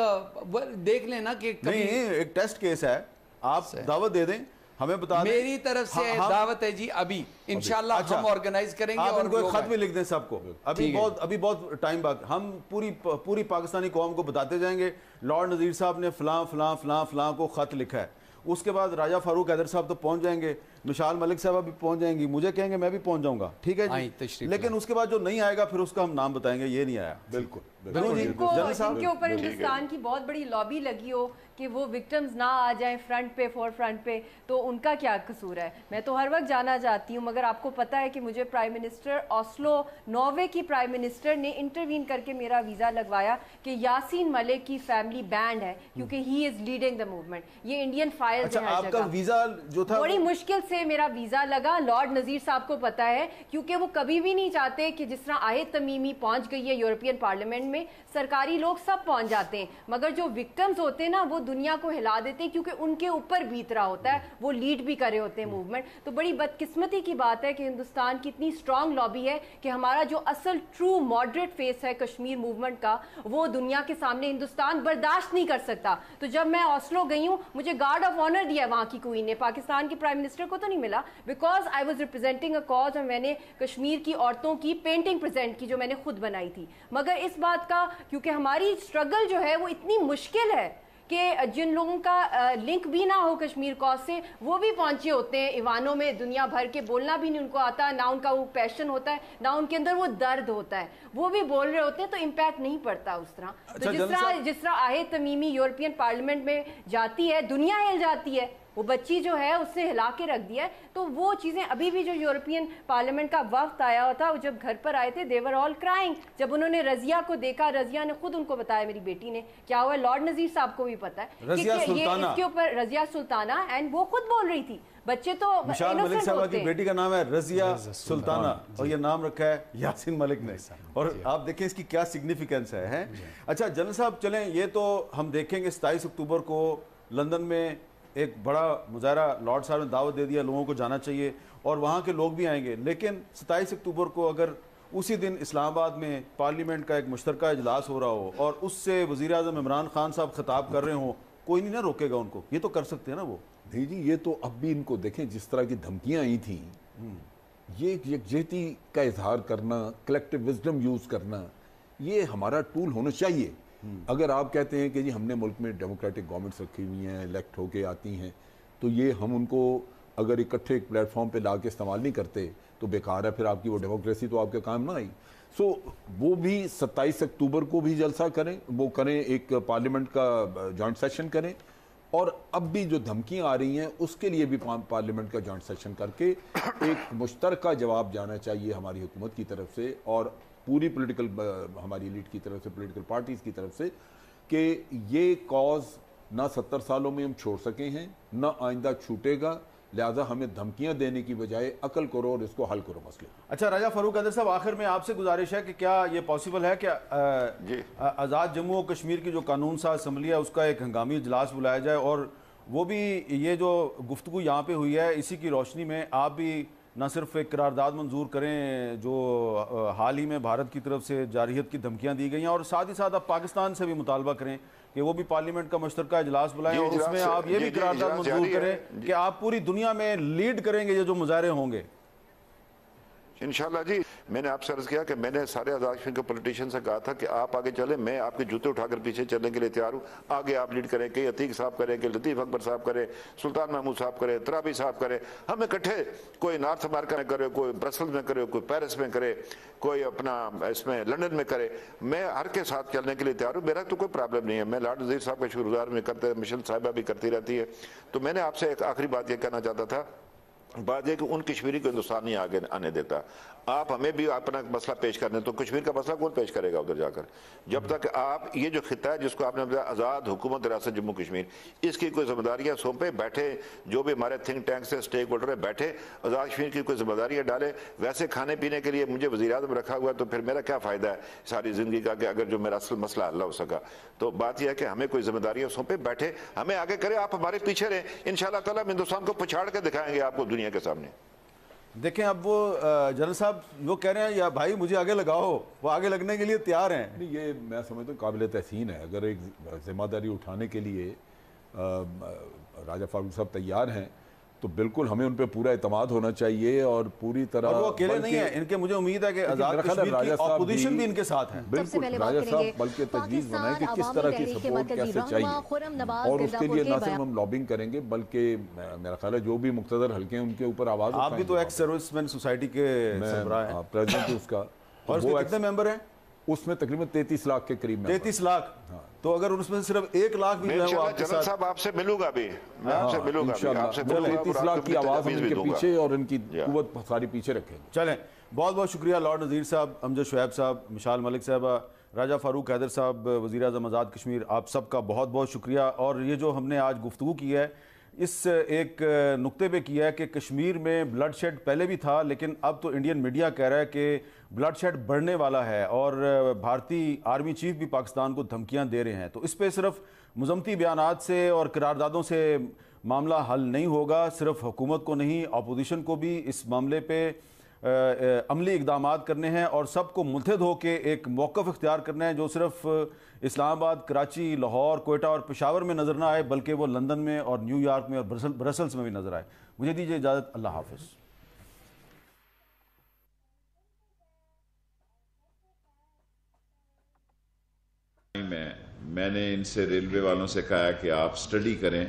دیکھ لینا کہ نہیں ایک ٹیسٹ کیس ہے۔ آپ دعوت دے دیں ہمیں بتا دیں۔ میری طرف سے دعوت ہے جی ابھی انشاءاللہ ہم آرگنائز کریں گے آپ ان کو ایک خط بھی لکھ دیں سب کو۔ ابھی بہت ابھی بہت ٹائم بعد ہم پوری پوری پاکستانی قوم کو بتاتے جائیں گے۔ لارڈ نظیر صاحب نے فلاں فلاں فلاں فلاں کو خط لکھا ہے۔ اس کے بعد راجہ فاروق حیدر صاحب تو پہنچ جائیں گے۔ مشال ملک صاحب بھی پہنچ جائیں گی۔ مجھے کہیں گے میں بھی پہنچ جاؤں گا۔ ٹھیک ہے جی؟ لیکن اس کے بعد جو نہیں آئے گا پھر اس کا ہم نام بتائیں گے۔ یہ نہیں آیا۔ بالکل جن کے اوپر ہندوستان کی بہت بڑی لابی لگی ہو۔ کہ وہ وکٹمز نہ آ جائیں فرنٹ پہ فور فرنٹ پہ تو ان کا کیا قصور ہے؟ میں تو ہر وقت جانا چاہتی ہوں مگر آپ کو پتا ہے کہ مجھے پرائم منسٹر آسلو نووے کی پرائم منسٹر نے انٹروین کر کے میرا ویزا لگوایا کہ یاسین ملک کی فیملی بینڈ ہے کیونکہ he is leading the movement یہ انڈین فائل اچھا آپ کا ویزا جو تھا بڑی مشکل سے میرا ویزا لگا۔ لارڈ نظیر صاحب کو پتا ہے کیونکہ وہ کبھی بھی نہیں چاہتے کہ جس طرح آہد تمیمی پہنچ گئی ہے یورپین پارلیمنٹ میں سرکاری لوگ سب پہنچ جاتے ہیں۔ مگر جو وکٹمز ہوتے ہیں نا وہ دنیا کو ہلا دیتے ہیں کیونکہ ان کے اوپر بیت رہا ہوتا ہے، وہ لیڈ بھی کرے ہوتے ہیں موومنٹ تو بڑی بدقسمتی کی بات ہے کہ ہندوستان کی اتنی سٹرونگ لابی ہے کہ ہمارا جو اصل ٹرو ماڈریٹ فیس ہے کشمیر موومنٹ کا، وہ دنیا کے سامنے ہندوستان برداشت نہیں کر سکتا. تو جب میں آسلو گئی ہوں، مجھے گارڈ آف آنر دیا وہاں کی کوئین نے، پاکستان کی پرائم منسٹر کو تو نہیں ملا because I was representing a cause اور میں نے کشمیر کی عورتوں کی پینٹنگ پریزنٹ کی جو میں نے خود بنائی تھی. مگر اس بات کا، کیونکہ ہماری اسٹرگل جو ہے، وہ اتنی مشکل ہے کہ جن لوگوں کا لنک بھی نہ ہو کشمیر کاز سے وہ بھی پہنچے ہوتے ہیں ایوانوں میں دنیا بھر کے بولنا بھی نہیں ان کو آتا نہ ان کا وہ پیشن ہوتا ہے نہ ان کے اندر وہ درد ہوتا ہے۔ وہ بھی بول رہے ہوتے ہیں تو امپیکٹ نہیں پڑتا اس طرح۔ تو جس طرح جس طرح آہے تمیمی یورپین پارلیمنٹ میں جاتی ہے دنیا ہل جاتی ہے۔ وہ بچی جو ہے اس سے ہلا کے رکھ دیا ہے۔ تو وہ چیزیں ابھی بھی جو یورپین پارلیمنٹ کا وقت آیا ہوا تھا وہ جب گھر پر آئے تھے دیور آل کرائنگ جب انہوں نے رضیہ کو دیکھا رضیہ نے خود ان کو بتایا میری بیٹی نے کیا ہوا لارڈ نظیر صاحب کو بھی پتا ہے رضیہ سلطانہ اس کے اوپر رضیہ سلطانہ اینڈ وہ خود بول رہی تھی۔ بچے تو مشال ملک صاحبہ کی بیٹی کا نام ہے رضیہ سلطانہ۔ اور یہ نام رکھا ہے یاسین ملک نے۔ اور آپ دیکھیں اس کی کیا سگنیفیکنس ہے اچھا جنرل صاحب چلیں یہ تو ہم دیکھیں گے ستائیس اکتوبر کو لندن میں ایک بڑا مظاہرہ لارڈ صاحب نے دعوت دے دیا لوگوں کو جانا چاہیے اور وہاں کے لوگ بھی آئیں گے۔ لیکن ستائیس اکتوبر کو اگر اسی دن اسلام آباد میں پارلیمنٹ کا ایک مشترکہ اجلاس ہو رہا ہو اور اس سے وزیر اعظم عمران خان صاحب خطاب کر رہے ہوں کوئی نہیں نہ روکے گا ان کو۔ یہ تو کر سکتے ہیں نا وہ۔ نہیں جی یہ تو اب بھی ان کو دیکھیں جس طرح کی دھمکیاں آئی تھیں یہ ایک یکجہتی کا اظہار کرنا کلیکٹیو وزڈم یوز کرنا یہ ہمارا ٹول ہونا چاہیے۔ اگر آپ کہتے ہیں کہ جی ہم نے ملک میں ڈیموکریٹک گورنمنٹس رکھی ہوئی ہیں الیکٹ ہو کے آتی ہیں، تو یہ ہم ان کو اگر اکٹھے ایک پلیٹ فارم پہ لا کے استعمال نہیں کرتے، تو بیکار ہے پھر آپ کی وہ ڈیموکریسی تو آپ کے کام نہ آئی۔ سو وہ بھی ستائیس اکتوبر کو بھی جلسہ کریں، وہ کریں، ایک پارلیمنٹ کا جوائنٹ سیشن کریں۔ اور اب بھی جو دھمکیاں آ رہی ہیں، اس کے لیے بھی پارلیمنٹ کا جوائنٹ سیشن کر کے ایک مشترکہ جواب جانا چاہیے ہماری حکومت کی طرف سے۔ اور پوری پولیٹیکل ہماری لیڈ کی طرف سے پولیٹیکل پارٹیز کی طرف سے کہ یہ کاز نہ ستر سالوں میں ہم چھوڑ سکے ہیں نہ آئندہ چھوٹے گا لہٰذا ہمیں دھمکیاں دینے کی بجائے عقل کرو اور اس کو حل کرو مسئلے اچھا راجہ فاروق ادر صاحب آخر میں آپ سے گزارش ہے کہ کیا یہ پاسبل ہے کہ جی۔ آزاد جموں و کشمیر کی جو قانون ساز اسمبلی ہے اس کا ایک ہنگامی اجلاس بلایا جائے اور وہ بھی یہ جو گفتگو یہاں پہ ہوئی ہے اسی کی روشنی میں آپ بھی نہ صرف ایک قرارداد منظور کریں جو حال ہی میں بھارت کی طرف سے جارحیت کی دھمکیاں دی گئی ہیں اور ساتھ ہی ساتھ آپ پاکستان سے بھی مطالبہ کریں کہ وہ بھی پارلیمنٹ کا مشترکہ اجلاس بلائیں اور اس میں آپ یہ بھی قرارداد منظور۔ کریں۔ کہ آپ پوری دنیا میں لیڈ کریں گے یہ جو مظاہرے ہوں گے انشاءاللہ جی میں نے آپ سے عرض کیا کہ میں نے سارے آزاد کشمیر کے پولیٹیشین سے کہا تھا کہ آپ آگے چلیں، میں آپ کے جوتے اٹھا کر پیچھے چلنے کے لیے تیار ہوں۔ آگے آپ لیڈ کریں کہ عتیق صاحب کریں کہ لطیف اکبر صاحب کریں، سلطان محمود صاحب کریں، ترابی صاحب کریں۔ ہم اکٹھے، کوئی نارتھ امریکہ میں کرے، کوئی برسل میں کرے، کوئی پیرس میں کرے، کوئی اپنا اس میں لندن میں کرے۔ میں ہر کے ساتھ چلنے کے لیے تیار ہوں، میرا تو کوئی پرابلم نہیں ہے۔ میں لاڈ وزیر صاحب کا شکر گزار میں کرتے، مشن صاحبہ بھی کرتی رہتی ہے۔ تو میں نے آپ سے ایک آخری بات یہ کہنا چاہتا تھا بات یہ کہ ان کشمیری کو ہندوستان نہیں آگے آنے دیتا۔ آپ ہمیں بھی اپنا مسئلہ پیش کرنے تو کشمیر کا مسئلہ کون پیش کرے گا ادھر جا کر؟ جب تک آپ یہ جو خطہ ہے، جس کو آپ نے بتایا، آزاد حکومت ریاست جموں کشمیر، اس کی کوئی ذمہ داریاں سونپے بیٹھے، جو بھی ہمارے تھنک ٹینک سے سٹیک ہولڈر ہے بیٹھے، آزاد کشمیر کی کوئی ذمہ داریاں ڈالے۔ ویسے کھانے پینے کے لیے مجھے وزیر اعظم رکھا ہوا تو پھر میرا کیا فائدہ ہے ساری زندگی کا کہ اگر جو میرا اصل مسئلہ حل ہو سکا؟ تو بات یہ ہے کہ ہمیں کوئی ذمہ داریاں سونپے بیٹھے، ہمیں آگے کرے، آپ ہمارے پیچھے رہیں۔ ان شاء اللہ تعالیٰ ہم ہندوستان کو پچھاڑ کے دکھائیں گے، آپ کو دنیا کے سامنے۔ دیکھیں اب وہ جنرل صاحب وہ کہہ رہے ہیں یا بھائی مجھے آگے لگاؤ وہ آگے لگنے کے لیے تیار ہیں۔ نہیں یہ میں سمجھتا ہوں قابل تحسین ہے۔ اگر ایک ذمہ داری اٹھانے کے لیے راجہ فاروق صاحب تیار ہیں تو بالکل ہمیں ان پہ پورا اعتماد ہونا چاہیے اور پوری طرح اور وہ اکیلے نہیں ہیں ان کے مجھے امید ہے کہ آزاد کشمیر کی راجہ صاحب اپوزیشن بھی ان کے ساتھ ہیں۔ بالکل راجہ صاحب بلکہ تجویز بنائیں کہ کس طرح کی سپورٹ کیسے چاہیے۔ اور اس کے لیے نہ صرف ہم لابنگ کریں گے بلکہ میرا خیال ہے جو بھی مقتدر حلقے ہیں ان کے اوپر آواز آپ بھی تو ایکس سروس مین سوسائٹی کے سربراہ ہیں۔ پریزیڈنٹ اس کا۔ اور اس وہ کے کتنے ممبر ہیں؟ اس میں تقریباً تینتیس لاکھ کے قریب میں تینتیس لاکھ؟ تو اگر اس میں صرف ایک لاکھ بھی جو ہے جنرل صاحب آپ سے ملوں گا بھی میں آپ سے ملوں گا بھی آپ سے ملوں گا آپ لاکھ کی آواز ان کے۔ پیچھے اور ان کی یا۔ قوت ساری پیچھے رکھیں چلیں بہت بہت شکریہ لارڈ نذیر صاحب امجد شعیب صاحب مشال ملک صاحبہ راجہ فاروق حیدر صاحب وزیر اعظم آزاد کشمیر آپ سب کا بہت بہت شکریہ اور یہ جو ہم نے آج گفتگو کی ہے اس ایک نقطے پہ کیا ہے کہ کشمیر میں بلڈ شیڈ پہلے بھی تھا، لیکن اب تو انڈین میڈیا کہہ رہا ہے کہ بلڈ شیڈ بڑھنے والا ہے اور بھارتی آرمی چیف بھی پاکستان کو دھمکیاں دے رہے ہیں۔ تو اس پہ صرف مزمتی بیانات سے اور قراردادوں سے معاملہ حل نہیں ہوگا، صرف حکومت کو نہیں، اپوزیشن کو بھی اس معاملے پہ عملی اقدامات کرنے ہیں اور سب کو متحد ہو کے ایک موقف اختیار کرنا ہے جو صرف اسلام آباد، کراچی، لاہور، کوئٹہ اور پشاور میں نظر نہ آئے، بلکہ وہ لندن میں اور نیو یارک میں اور برسلز میں بھی نظر آئے۔ مجھے دیجیے اجازت، اللہ حافظ۔ میں میں نے ان سے ریلوے والوں سے کہا کہ آپ سٹڈی کریں۔